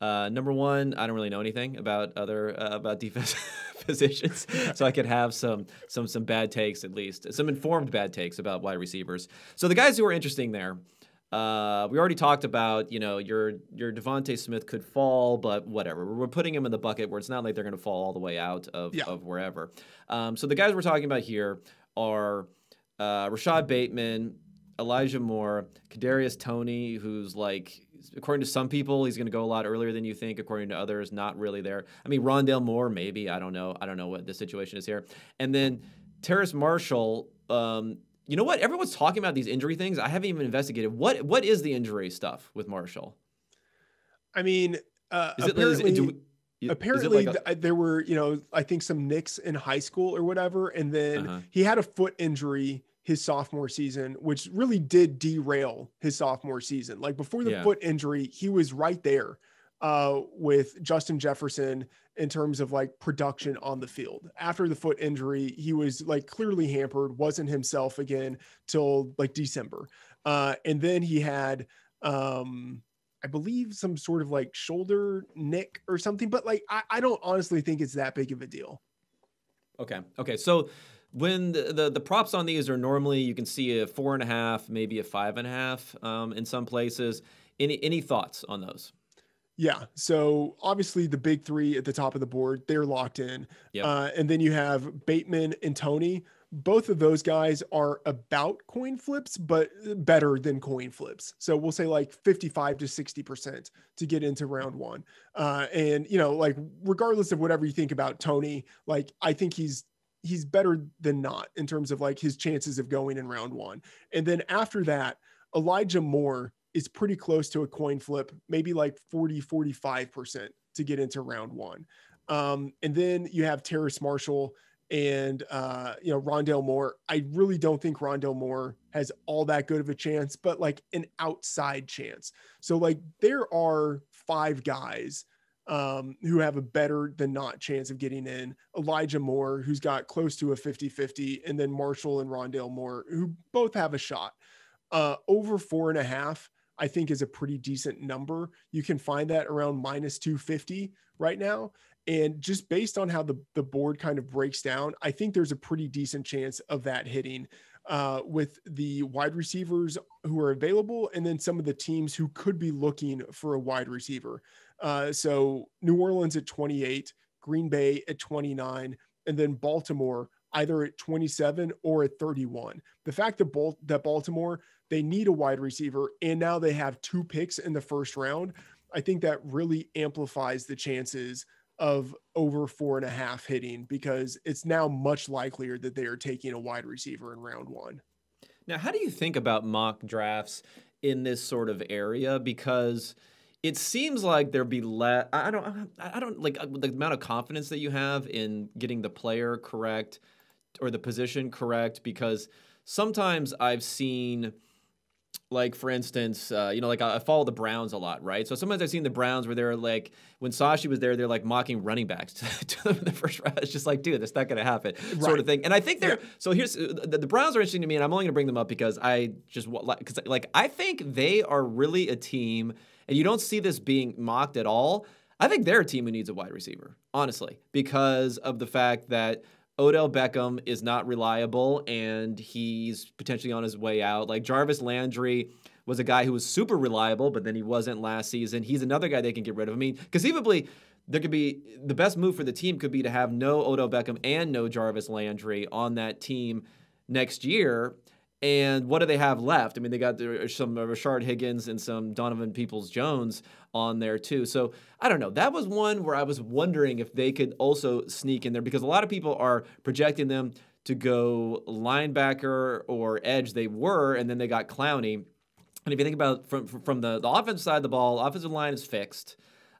uh, number one, I don't really know anything about other uh, about defense positions, so I could have some some some bad takes at least, some informed bad takes about wide receivers. So the guys who are interesting there, uh, we already talked about. You know, your your DeVonta Smith could fall, but whatever. We're putting him in the bucket where it's not like they're going to fall all the way out of yeah. of wherever. Um, so the guys we're talking about here are uh, Rashod Bateman, Elijah Moore, Kadarius Toney, who's like according to some people, he's going to go a lot earlier than you think. According to others, not really there. I mean, Rondale Moore, maybe. I don't know. I don't know what the situation is here. And then Terrace Marshall. Um, you know what? Everyone's talking about these injury things. I haven't even investigated. What what is the injury stuff with Marshall? I mean, uh, is apparently, it, we, apparently like a, there were, you know, I think some nicks in high school or whatever, and then uh-huh. he had a foot injury his sophomore season, which really did derail his sophomore season. Like before the yeah. foot injury, he was right there uh, with Justin Jefferson in terms of like production on the field. After the foot injury, he was like clearly hampered, wasn't himself again till like December. Uh, and then he had, um, I believe, some sort of like shoulder nick or something, but like I, I don't honestly think it's that big of a deal. Okay. Okay. So when the, the, the props on these are normally you can see a four and a half, maybe a five and a half um, in some places. Any any thoughts on those? Yeah. So obviously the big three at the top of the board, they're locked in. Yep. Uh, and then you have Bateman and Toney Both of those guys are about coin flips, but better than coin flips. So we'll say like 55 to 60% to get into round one. Uh, and, you know, like regardless of whatever you think about Toney like I think he's he's better than not in terms of like his chances of going in round one. And then after that, Elijah Moore is pretty close to a coin flip, maybe like 40, 45% to get into round one. Um, and then you have Terrace Marshall and uh, you know Rondale Moore. I really don't think Rondale Moore has all that good of a chance, but like an outside chance. So like there are five guys um, who have a better than not chance of getting in. Elijah Moore, who's got close to a 50 50, and then Marshall and Rondale Moore, who both have a shot. Uh, over four and a half, I think, is a pretty decent number. You can find that around minus 250 right now. And just based on how the, the board kind of breaks down, I think there's a pretty decent chance of that hitting uh, with the wide receivers who are available and then some of the teams who could be looking for a wide receiver. Uh, so New Orleans at 28, Green Bay at 29, and then Baltimore either at 27 or at 31. The fact that, Bal- that Baltimore, they need a wide receiver, and now they have two picks in the first round, I think that really amplifies the chances of over four and a half hitting because it's now much likelier that they are taking a wide receiver in round one. Now, how do you think about mock drafts in this sort of area? Because – it seems like there'd be less. I don't. I don't like uh, the amount of confidence that you have in getting the player correct or the position correct because sometimes I've seen like for instance, uh, you know, like I, follow the Browns a lot, right? So sometimes I've seen the Browns where they're like, when Sashi was there, they're like mocking running backs to, to the first round. It's just like, dude, that's not going to happen, right. sort of thing. And I think they're yeah. so here's uh, the, the, Browns are interesting to me, and I'm only going to bring them up because I just because like I think they are really a team and you don't see this being mocked at all. I think they're a team who needs a wide receiver, honestly, because of the fact that Odell Beckham is not reliable and he's potentially on his way out. Like Jarvis Landry was a guy who was super reliable, but then he wasn't last season. He's another guy they can get rid of. I mean, conceivably, there could be the best move for the team could be to have no Odell Beckham and no Jarvis Landry on that team next year. And what do they have left? I mean, they got uh, some uh, Rashard Higgins and some Donovan Peoples Jones on there too. So I don't know. That was one where I was wondering if they could also sneak in there because a lot of people are projecting them to go linebacker or edge. They were, and then they got Clowney. And if you think about from from the the offensive side of the ball, offensive line is fixed.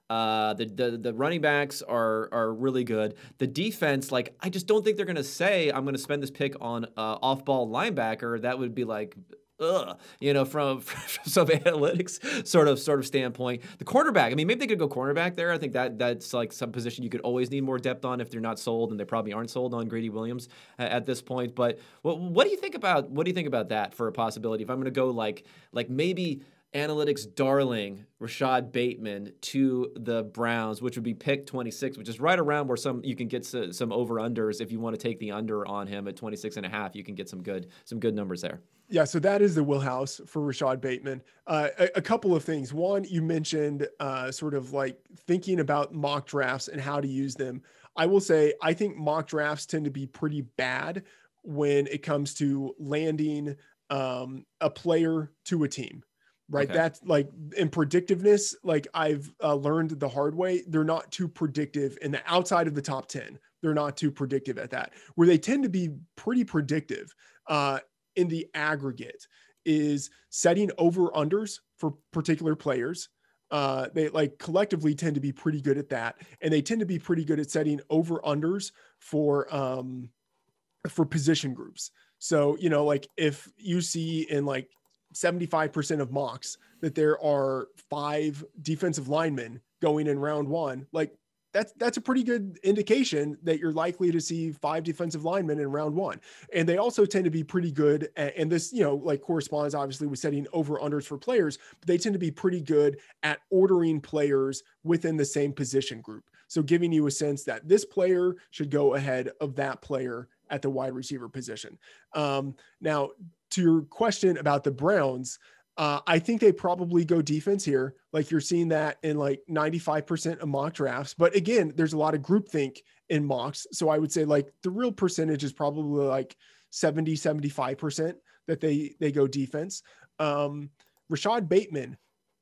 Uh, the, the the running backs are are really good. The defense, like I just don't think they're gonna say I'm gonna spend this pick on uh, off ball linebacker. That would be like. Ugh, you know, from, from some analytics sort of sort of standpoint, the cornerback. I mean, maybe they could go cornerback there. I think that that's like some position you could always need more depth on if they're not sold, and they probably aren't sold on Greedy Williams at, at this point. But what what do you think about what do you think about that for a possibility? If I'm going to go like like maybe analytics darling Rashod Bateman to the Browns, which would be pick 26, which is right around where some you can get some over unders if you want to take the under on him at 26 and a half, you can get some good some good numbers there. Yeah, so that is the wheelhouse for Rashod Bateman. Uh, a, a, couple of things. One, you mentioned uh, sort of like thinking about mock drafts and how to use them. I will say I think mock drafts tend to be pretty bad when it comes to landing um, a player to a team right? Okay. That's like in predictiveness, like I've uh, learned the hard way, they're not too predictive in the outside of the top 10. They're not too predictive at that. Where they tend to be pretty predictive uh, in the aggregate is setting over unders for particular players. Uh, they like collectively tend to be pretty good at that, and they tend to be pretty good at setting over unders for um, for position groups. So you know, like if you see in like 75% of mocks that there are five defensive linemen going in round one, like that's that's a pretty good indication that you're likely to see five defensive linemen in round one. And they also tend to be pretty good. At, and this, you know, like corresponds obviously with setting over unders for players, but they tend to be pretty good at ordering players within the same position group. So giving you a sense that this player should go ahead of that player at the wide receiver position. Um, now, to your question about the Browns, uh, I think they probably go defense here. Like you're seeing that in like 95% of mock drafts. But again, there's a lot of groupthink in mocks. So I would say like the real percentage is probably like 70, 75% that they they go defense. Um, Rashod Bateman,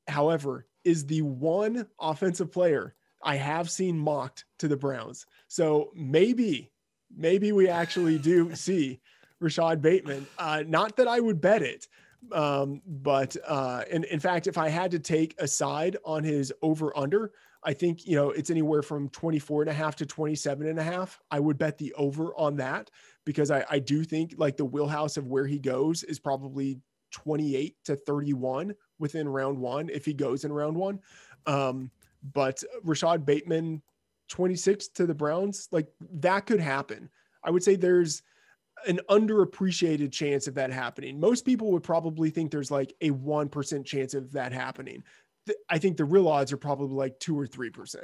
however, is the one offensive player I have seen mocked to the Browns. So maybe, maybe we actually do see Rashod Bateman. Uh, not that I would bet it, um, but uh, in, in fact, if I had to take a side on his over under, I think, you know, it's anywhere from 24 and a half to 27 and a half. I would bet the over on that because I, I do think like the wheelhouse of where he goes is probably 28 to 31 within round one if he goes in round one. Um, but Rashod Bateman, 26 to the Browns, like that could happen. I would say there's an underappreciated chance of that happening. Most people would probably think there's like a 1% chance of that happening. I think the real odds are probably like two or 3%.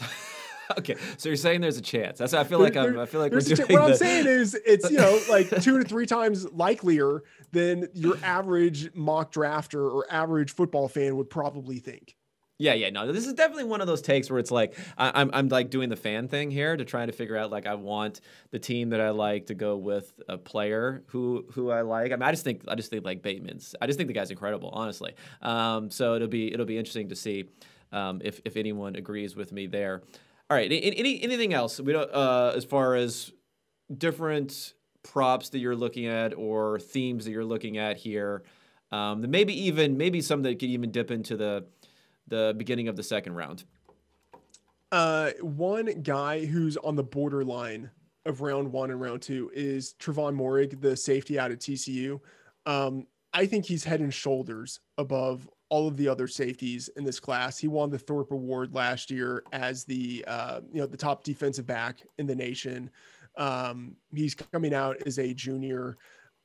okay, so you're saying there's a chance. That's I feel like I'm. I feel like we're doing. What the, I'm saying is, it's you know like two to three times likelier than your average mock drafter or average football fan would probably think. Yeah, yeah, no, this is definitely one of those takes where it's like I, am I'm, I'm like doing the fan thing here to try to figure out like I want the team that I like to go with a player who who I like. I mean, I just think I just think like Bateman's. I just think the guy's incredible, honestly. Um, so it'll be it'll be interesting to see um, if if anyone agrees with me there. All right, any anything else we don't uh, as far as different props that you're looking at or themes that you're looking at here. Um, maybe even maybe some that could even dip into the the beginning of the second round? Uh, one guy who's on the borderline of round one and round two is Trevon Moehrig, the safety out of TCU. Um, I think he's head and shoulders above all of the other safeties in this class. He won the Thorpe Award last year as the uh, you know the top defensive back in the nation. Um, he's coming out as a junior.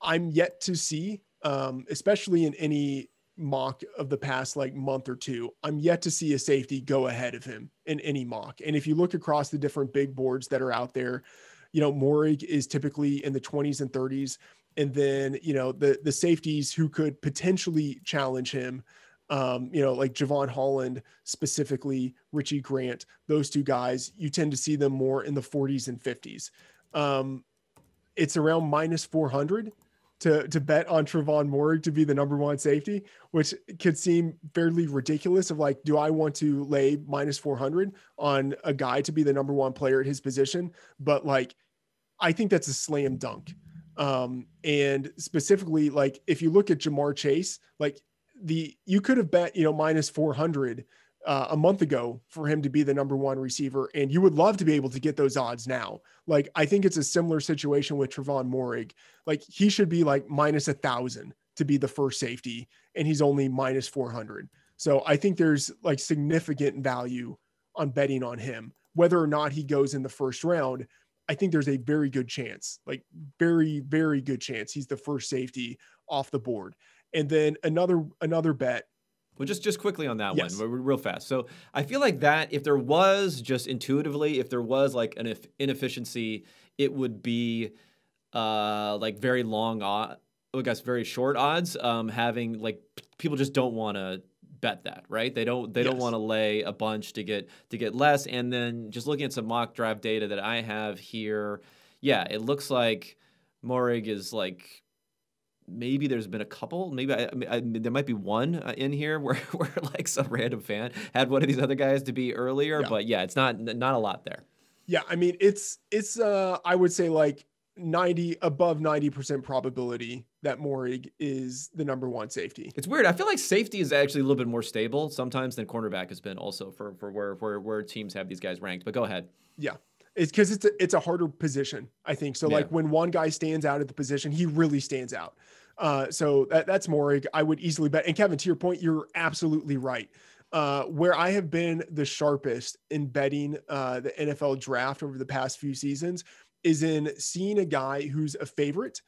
I'm yet to see, um, especially in any mock of the past like month or two, I'm yet to see a safety go ahead of him in any mock. And if you look across the different big boards that are out there, you know, Moehrig is typically in the 20s and 30s. And then, you know, the the safeties who could potentially challenge him, um, you know, like Jevon Holland, specifically Richie Grant, those two guys, you tend to see them more in the 40s and 50s. Um, it's around minus 400 to to bet on Trevon Moehrig to be the number one safety, which could seem fairly ridiculous. Of like, do I want to lay minus four hundred on a guy to be the number one player at his position? But like, I think that's a slam dunk. Um, and specifically, like if you look at Ja'Marr Chase, like the you could have bet you know minus four hundred uh, a month ago for him to be the number one receiver. And you would love to be able to get those odds now. Like, I think it's a similar situation with Trevon Moehrig. Like, he should be like minus a thousand to be the first safety, and he's only minus 400. So I think there's like significant value on betting on him. Whether or not he goes in the first round, I think there's a very good chance, like, very, very good chance he's the first safety off the board. And then another another bet well, just just quickly on that yes. one, real fast. So I feel like that if there was just intuitively, if there was like an inefficiency, it would be uh, like very long odd, I guess very short odds. Um, having like people just don't want to bet that, right? They don't they yes. don't want to lay a bunch to get to get less. And then just looking at some mock draft data that I have here, yeah, it looks like Moehrig is like maybe there's been a couple. Maybe I, I, there might be one uh, in here where, where like some random fan had one of these other guys to be earlier. Yeah. But yeah, it's not not a lot there. Yeah, I mean it's it's uh I would say like 90 above 90% probability that Moehrig is the number one safety. It's weird. I feel like safety is actually a little bit more stable sometimes than cornerback has been also for for where where where teams have these guys ranked. But go ahead. Yeah. It's because it's a, it's a harder position, I think. So, yeah. like when one guy stands out at the position, he really stands out. Uh, so that, that's Moehrig. I would easily bet. And Kevin, to your point, you're absolutely right. Uh, where I have been the sharpest in betting uh, the NFL draft over the past few seasons is in seeing a guy who's a favorite,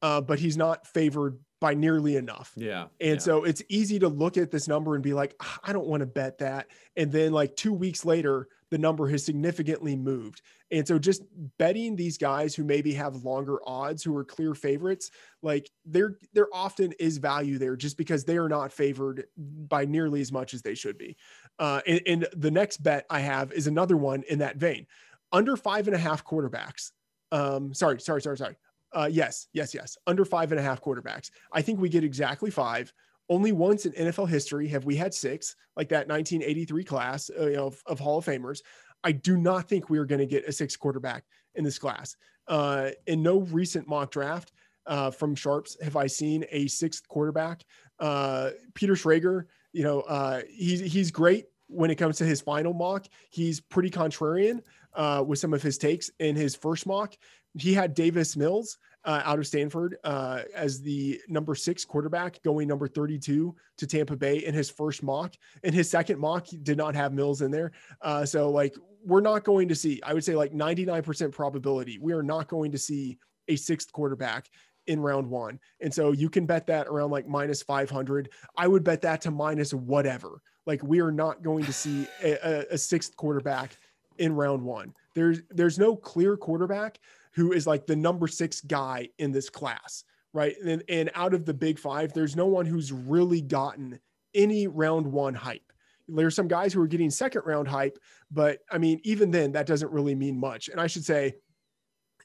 uh, but he's not favored by nearly enough. Yeah. And yeah. so it's easy to look at this number and be like, ah, I don't want to bet that. And then like two weeks later, the number has significantly moved. And so just betting these guys who maybe have longer odds, who are clear favorites, like there there often is value there just because they are not favored by nearly as much as they should be. Uh, and, and the next bet I have is another one in that vein. Under five and a half quarterbacks. Um, sorry, sorry, sorry, sorry. Uh, yes, yes, yes. Under five and a half quarterbacks. I think we get exactly five. Only once in NFL history have we had six, like that 1983 class uh, you know, of, of, Hall of Famers. I do not think we are going to get a six quarterback in this class. Uh, in no recent mock draft uh, from Sharps have I seen a sixth quarterback. Uh, Peter Schrager, you know, uh, he's he's great when it comes to his final mock. He's pretty contrarian uh, with some of his takes in his first mock. He had Davis Mills uh, out of Stanford uh, as the number six quarterback, going number 32 to Tampa Bay in his first mock. In his second mock, did not have Mills in there. Uh, so, like, we're not going to see, I would say, like 99% probability, we are not going to see a sixth quarterback in round one. And so you can bet that around like minus 500. I would bet that to minus whatever. Like, we are not going to see a, a, a sixth quarterback in round one. There's there's no clear quarterback who is like the number six guy in this class, right? And, and out of the big five, there's no one who's really gotten any round one hype. There's some guys who are getting second round hype, but I mean, even then, that doesn't really mean much. And I should say,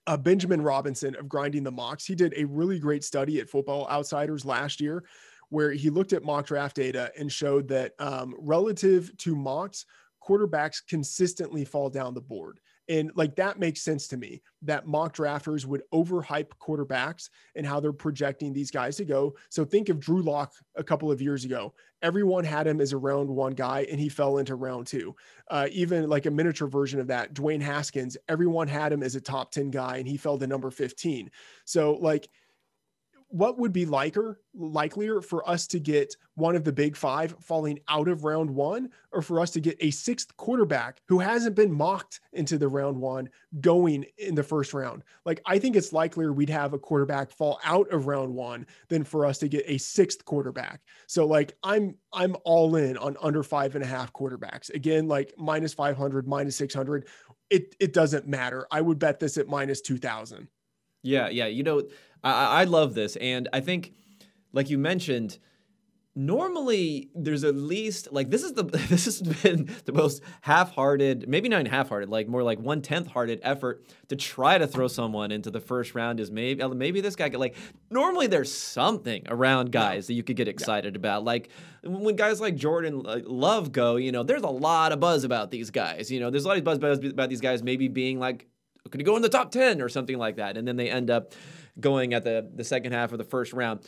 uh, Benjamin Robinson of Grinding the Mocks, he did a really great study at Football Outsiders last year where he looked at mock draft data and showed that um, relative to mocks, quarterbacks consistently fall down the board. And like that makes sense to me that mock drafters would overhype quarterbacks and how they're projecting these guys to go. So think of Drew Lock a couple of years ago. Everyone had him as a round one guy and he fell into round two. Uh, even like a miniature version of that, Dwayne Haskins, everyone had him as a top 10 guy and he fell to number 15. So like what would be liker likelier for us to get one of the big five falling out of round one or for us to get a sixth quarterback who hasn't been mocked into the round one going in the first round? Like i think it's likelier we'd have a quarterback fall out of round one than for us to get a sixth quarterback. So like i'm i'm all in on under five and a half quarterbacks. Again like minus 500 minus 600 it it doesn't matter. I would bet this at minus 2000 yeah yeah you know I, I love this, and I think, like you mentioned, normally there's at least like this is the this has been the most half-hearted maybe not half-hearted like more like one-tenth hearted effort to try to throw someone into the first round is maybe uh, maybe this guy could like normally there's something around guys yeah. that you could get excited yeah. about like when guys like jordan uh, love go you know there's a lot of buzz about these guys you know there's a lot of buzz about these guys maybe being like could he go in the top 10 or something like that and then they end up going at the the second half of the first round.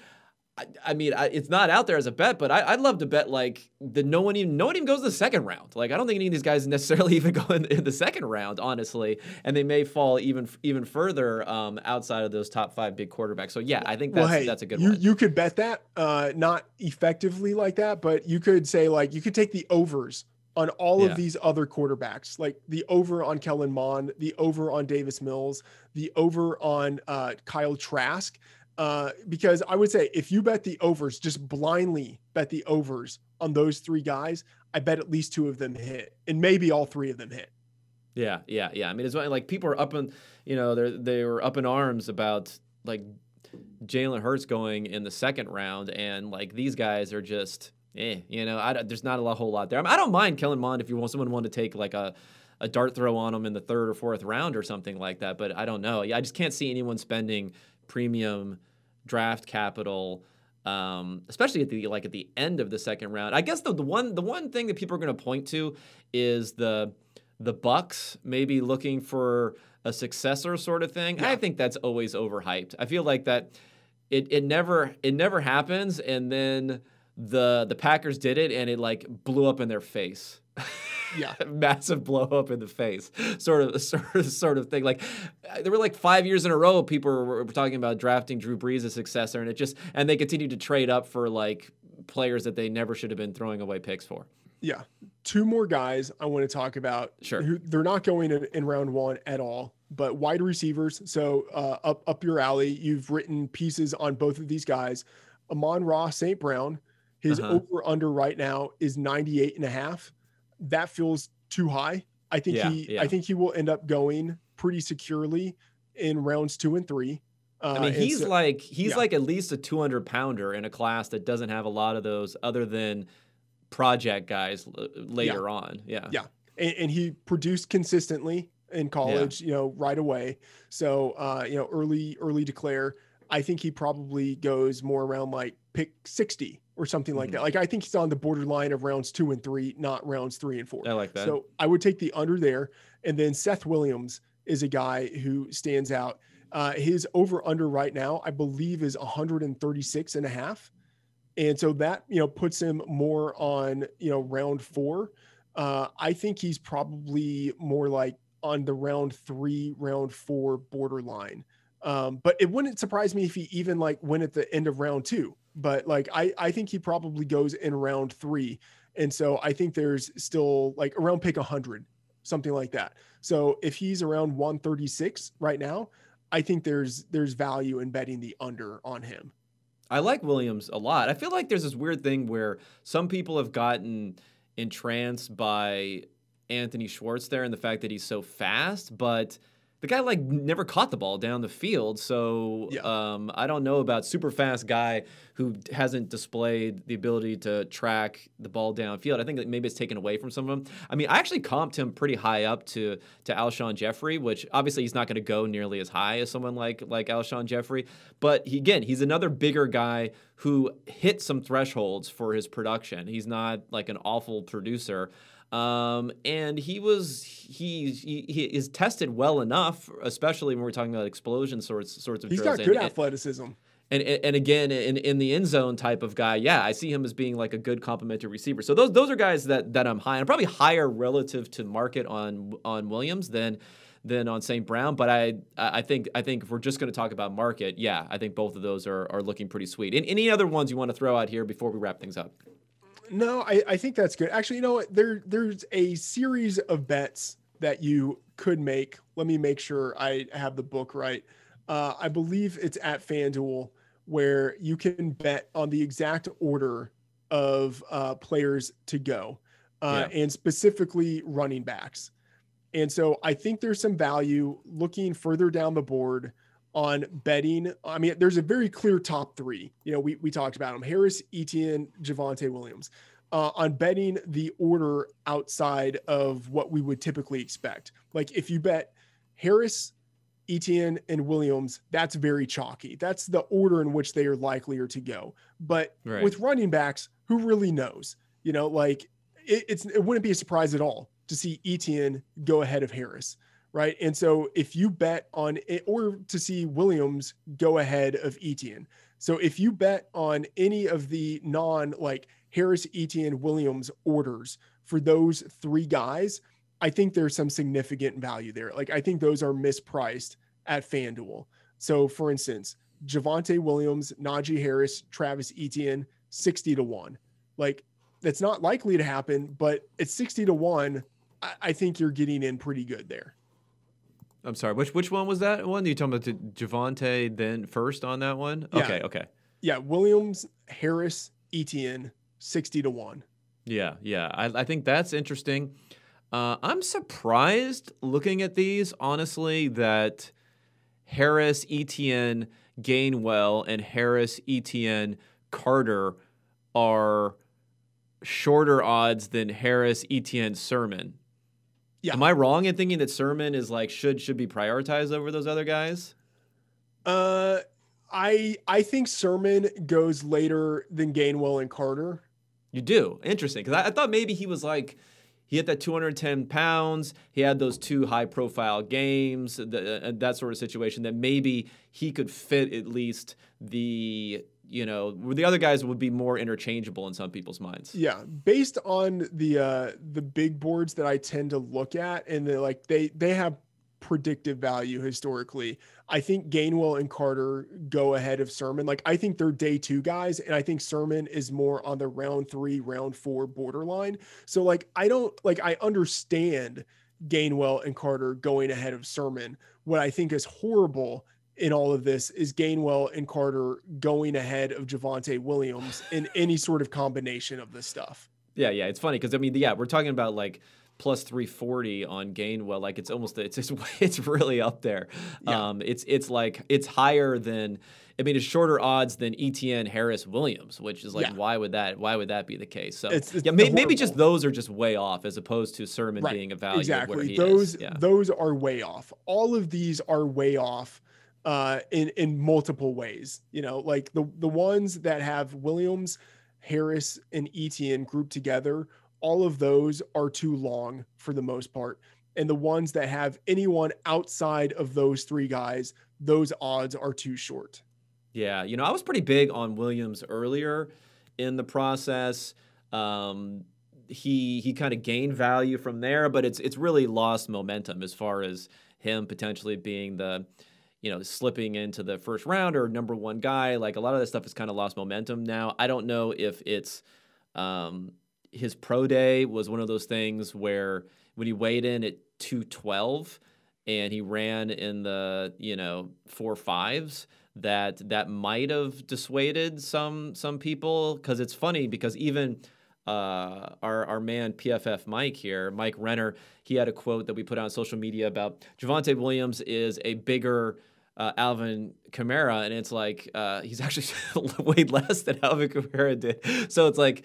I, I mean, I, it's not out there as a bet, but I, would love to bet like that no one even no one even goes to the second round. Like I don't think any of these guys necessarily even go in, in the second round, honestly, and they may fall even even further um, outside of those top five big quarterbacks. So yeah, I think that's well, hey, that's a good you, one. You could bet that, uh, not effectively like that, but you could say like you could take the overs on all yeah. of these other quarterbacks, like the over on Kellen Mond, the over on Davis Mills, the over on uh, Kyle Trask. Uh, because I would say if you bet the overs, just blindly bet the overs on those three guys, I bet at least two of them hit, and maybe all three of them hit. Yeah, yeah, yeah. I mean, it's like people are up in, you know, they they were up in arms about like Jalen Hurts going in the second round, and like these guys are just eh, you know, I, there's not a lot, whole lot there. I, mean, I don't mind Kellen Mond if you want someone want to take like a a dart throw on him in the third or fourth round or something like that. But I don't know. I just can't see anyone spending premium draft capital. Um, especially at the like at the end of the second round. I guess the, the one the one thing that people are going to point to is the the Bucks maybe looking for a successor sort of thing. Yeah. I think that's always overhyped. I feel like that it it never it never happens and then the the Packers did it and it like blew up in their face. yeah, massive blow up in the face, sort of, sort of, sort of thing. Like there were like five years in a row, people were, were talking about drafting Drew Brees as successor, and it just and they continued to trade up for like players that they never should have been throwing away picks for. Yeah, two more guys I want to talk about. Sure, who, they're not going in, in round one at all, but wide receivers. So uh, up up your alley. You've written pieces on both of these guys. Amon-Ra St. Brown. His uh-huh. over under right now is 98 and a half that feels too high. I think yeah, he yeah. I think he will end up going pretty securely in rounds two and three. Uh, I mean, he's so, like he's yeah. like at least a 200 pounder in a class that doesn't have a lot of those other than project guys later on. Yeah, yeah, and, and, he produced consistently in college. You know, right away. So uh, you know, early early declare. I think he probably goes more around like pick 60 or something like mm-hmm. that. Like I think he's on the borderline of rounds two and three, not rounds three and four. I like that. So I would take the under there. And then Seth Williams is a guy who stands out. Uh, his over under right now, I believe, is 136 and a half. And so that, you know, puts him more on, you know, round four. Uh, I think he's probably more like on the round three, round four borderline. Um, but it wouldn't surprise me if he even like went at the end of round two but like I I think he probably goes in round three, and so I think there's still like around pick hundred, something like that. So if he's around 136 right now, I think there's there's value in betting the under on him. I like Williams a lot. I feel like there's this weird thing where some people have gotten entranced by Anthony Schwartz there and the fact that he's so fast, but the guy like never caught the ball down the field. So yeah. um, I don't know about super fast guy who hasn't displayed the ability to track the ball downfield. I think that maybe it's taken away from some of them. I mean, I actually comped him pretty high up to to Alshon Jeffery, which obviously he's not going to go nearly as high as someone like like Alshon Jeffery. But he, again, he's another bigger guy who hit some thresholds for his production. He's not like an awful producer. Um, and he was he, he, he is tested well enough, especially when we're talking about explosion sorts sorts of. He's drills. got good and, athleticism. And, and again, in, in the end zone type of guy, yeah, I see him as being like a good complementary receiver. So those those are guys that that I'm high. I'm probably higher relative to market on on Williams than than on St. Brown. But I I think I think if we're just going to talk about market, yeah, I think both of those are are looking pretty sweet. And any other ones you want to throw out here before we wrap things up? No, I, I think that's good. Actually, you know what? There there's a series of bets that you could make. Let me make sure I have the book right. Uh, I believe it's at FanDuel where you can bet on the exact order of uh, players to go, uh, yeah. and specifically running backs. And so I think there's some value looking further down the board on betting. I mean, there's a very clear top three. You know, we, we talked about them Harris, Etienne, Javonte Williams. Uh, on betting the order outside of what we would typically expect. Like if you bet Harris, Etienne, and Williams, that's very chalky. That's the order in which they are likelier to go. But right. with running backs, who really knows? You know, like it, it's it wouldn't be a surprise at all to see Etienne go ahead of Harris right? And so if you bet on it, or to see Williams go ahead of Etienne. So if you bet on any of the non like Harris, Etienne, Williams orders for those three guys, I think there's some significant value there. Like I think those are mispriced at FanDuel. So for instance, Javonte Williams, Najee Harris, Travis Etienne, 60 to 1. Like that's not likely to happen, but at 60 to 1, I, I think you're getting in pretty good there. I'm sorry. Which which one was that one? You talking about the Javonte then first on that one? Yeah. Okay, okay. Yeah, Williams, Harris, Etienne, sixty to one. Yeah, yeah. I, I think that's interesting. Uh, I'm surprised looking at these, honestly, that Harris, Etienne, Gainwell, and Harris, Etienne, Carter are shorter odds than Harris, Etienne, Sermon. Yeah. Am I wrong in thinking that Sermon is like should should be prioritized over those other guys? Uh I I think Sermon goes later than Gainwell and Carter. You do interesting because I, I thought maybe he was like he hit that 210 pounds. He had those two high profile games, the, uh, that sort of situation, that maybe he could fit at least the, you know, the other guys would be more interchangeable in some people's minds. Yeah. Based on the, uh, the big boards that I tend to look at and the, like, they, they have predictive value historically. I think Gainwell and Carter go ahead of Sermon. Like I think they're day two guys, and I think Sermon is more on the round three, round four borderline. So like I don't like I understand Gainwell and Carter going ahead of Sermon. What I think is horrible in all of this is Gainwell and Carter going ahead of Javonte Williams in any sort of combination of this stuff. Yeah, yeah, it's funny because I mean, yeah, we're talking about like plus 340 on Gainwell. Like it's almost it's just, it's really up there. Yeah. Um, it's it's like it's higher than I mean it's shorter odds than Etienne Harris Williams, which is like yeah. why would that why would that be the case? So it's, it's yeah, maybe, maybe, just those are just way off as opposed to Sermon right. being evaluated exactly. those yeah. those are way off. All of these are way off uh, in in multiple ways. You know, like the the ones that have Williams, Harris, and Etienne grouped together all of those are too long for the most part. And the ones that have anyone outside of those three guys, those odds are too short. Yeah, you know, I was pretty big on Williams earlier in the process. Um, he he kind of gained value from there, but it's it's really lost momentum as far as him potentially being the you know slipping into the first round or number one guy. Like a lot of that stuff has kind of lost momentum now. I don't know if it's um, his pro day was one of those things where when he weighed in at 212 and he ran in the you know four fives that that might have dissuaded some some people because it's funny because even uh, our our man PFF Mike here, Mike Renner, he had a quote that we put on social media about Javonte Williams is a bigger uh, Alvin Kamara, and it's like uh, he's actually weighed less than Alvin Kamara did. So it's like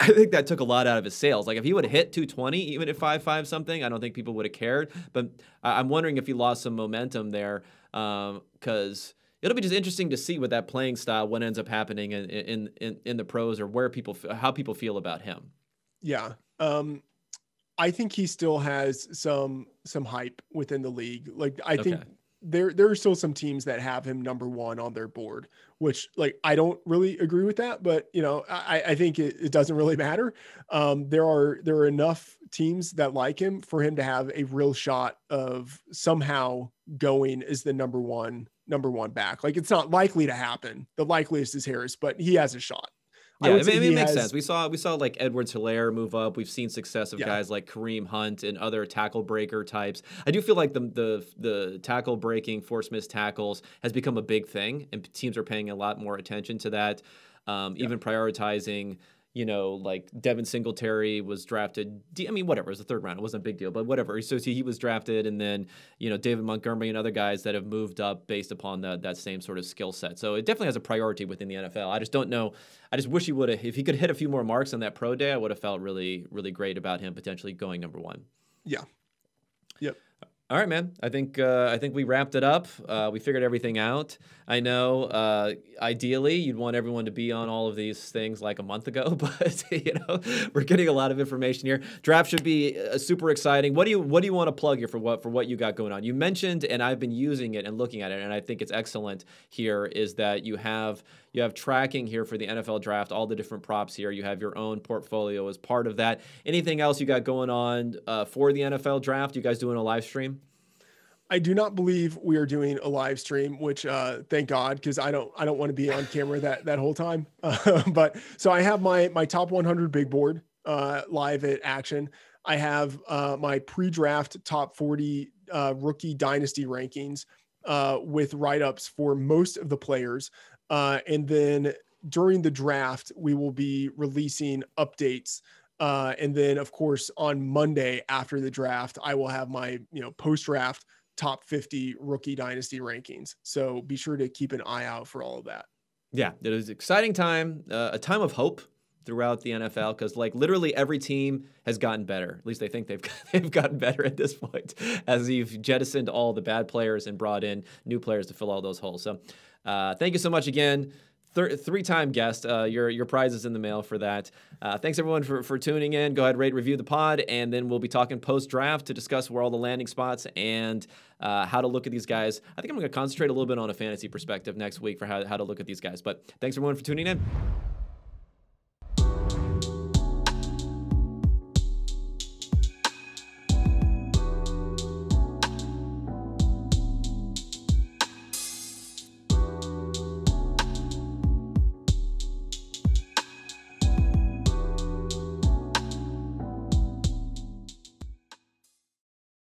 I think that took a lot out of his sales. Like if he would have hit 220, even at five five something, I don't think people would have cared. But I'm wondering if he lost some momentum there, because um, it'll be just interesting to see what that playing style what ends up happening in in in, in the pros or where people how people feel about him. Yeah, um, I think he still has some some hype within the league. Like I okay. think there there are still some teams that have him number one on their board, which like I don't really agree with that, but you know I, I think it, it doesn't really matter. Um, there are there are enough teams that like him for him to have a real shot of somehow going as the number one number one back. Like it's not likely to happen. The likeliest is Harris, but he has a shot. Yeah, it, it makes has... sense. We saw we saw like Edwards Helaire move up. We've seen success of yeah. guys like Kareem Hunt and other tackle breaker types. I do feel like the the the tackle breaking, force miss tackles has become a big thing, and teams are paying a lot more attention to that. Um, yeah. Even prioritizing you know, like Devin Singletary was drafted. I mean, whatever, it was the third round. It wasn't a big deal, but whatever. So he was drafted, and then you know David Montgomery and other guys that have moved up based upon that that same sort of skill set. So it definitely has a priority within the NFL. I just don't know. I just wish he would have. If he could hit a few more marks on that pro day, I would have felt really really great about him potentially going number one. Yeah. Yep. All right, man. I think uh, I think we wrapped it up. Uh, we figured everything out. I know, uh, ideally, you'd want everyone to be on all of these things like a month ago, but you know, we're getting a lot of information here. Draft should be uh, super exciting. What do you What do you want to plug here for what for what you got going on? You mentioned, and I've been using it and looking at it, and I think it's excellent. Here is that you have you have tracking here for the NFL draft, all the different props here. You have your own portfolio as part of that. Anything else you got going on uh, for the NFL draft? You guys doing a live stream? I do not believe we are doing a live stream, which uh, thank God, because I don't I don't want to be on camera that that whole time. Uh, but so I have my my top 100 big board uh, live at Action. I have uh, my pre-draft top 40 uh, rookie dynasty rankings uh, with write-ups for most of the players. Uh, and then during the draft, we will be releasing updates. Uh, and then, of course, on Monday after the draft, I will have my you know post draft top 50 rookie dynasty rankings. So be sure to keep an eye out for all of that. Yeah, it is exciting time, uh, a time of hope throughout the NFL because like literally every team has gotten better. At least they think they've they've gotten better at this point as you've jettisoned all the bad players and brought in new players to fill all those holes. So Uh, thank you so much again. Thir- three-time guest. Uh, your your prize is in the mail for that. Uh, thanks everyone for, for tuning in. Go ahead, rate, review the pod, and then we'll be talking post-draft to discuss where all the landing spots and uh, how to look at these guys. I think I'm going to concentrate a little bit on a fantasy perspective next week for how, how to look at these guys. But thanks everyone for tuning in.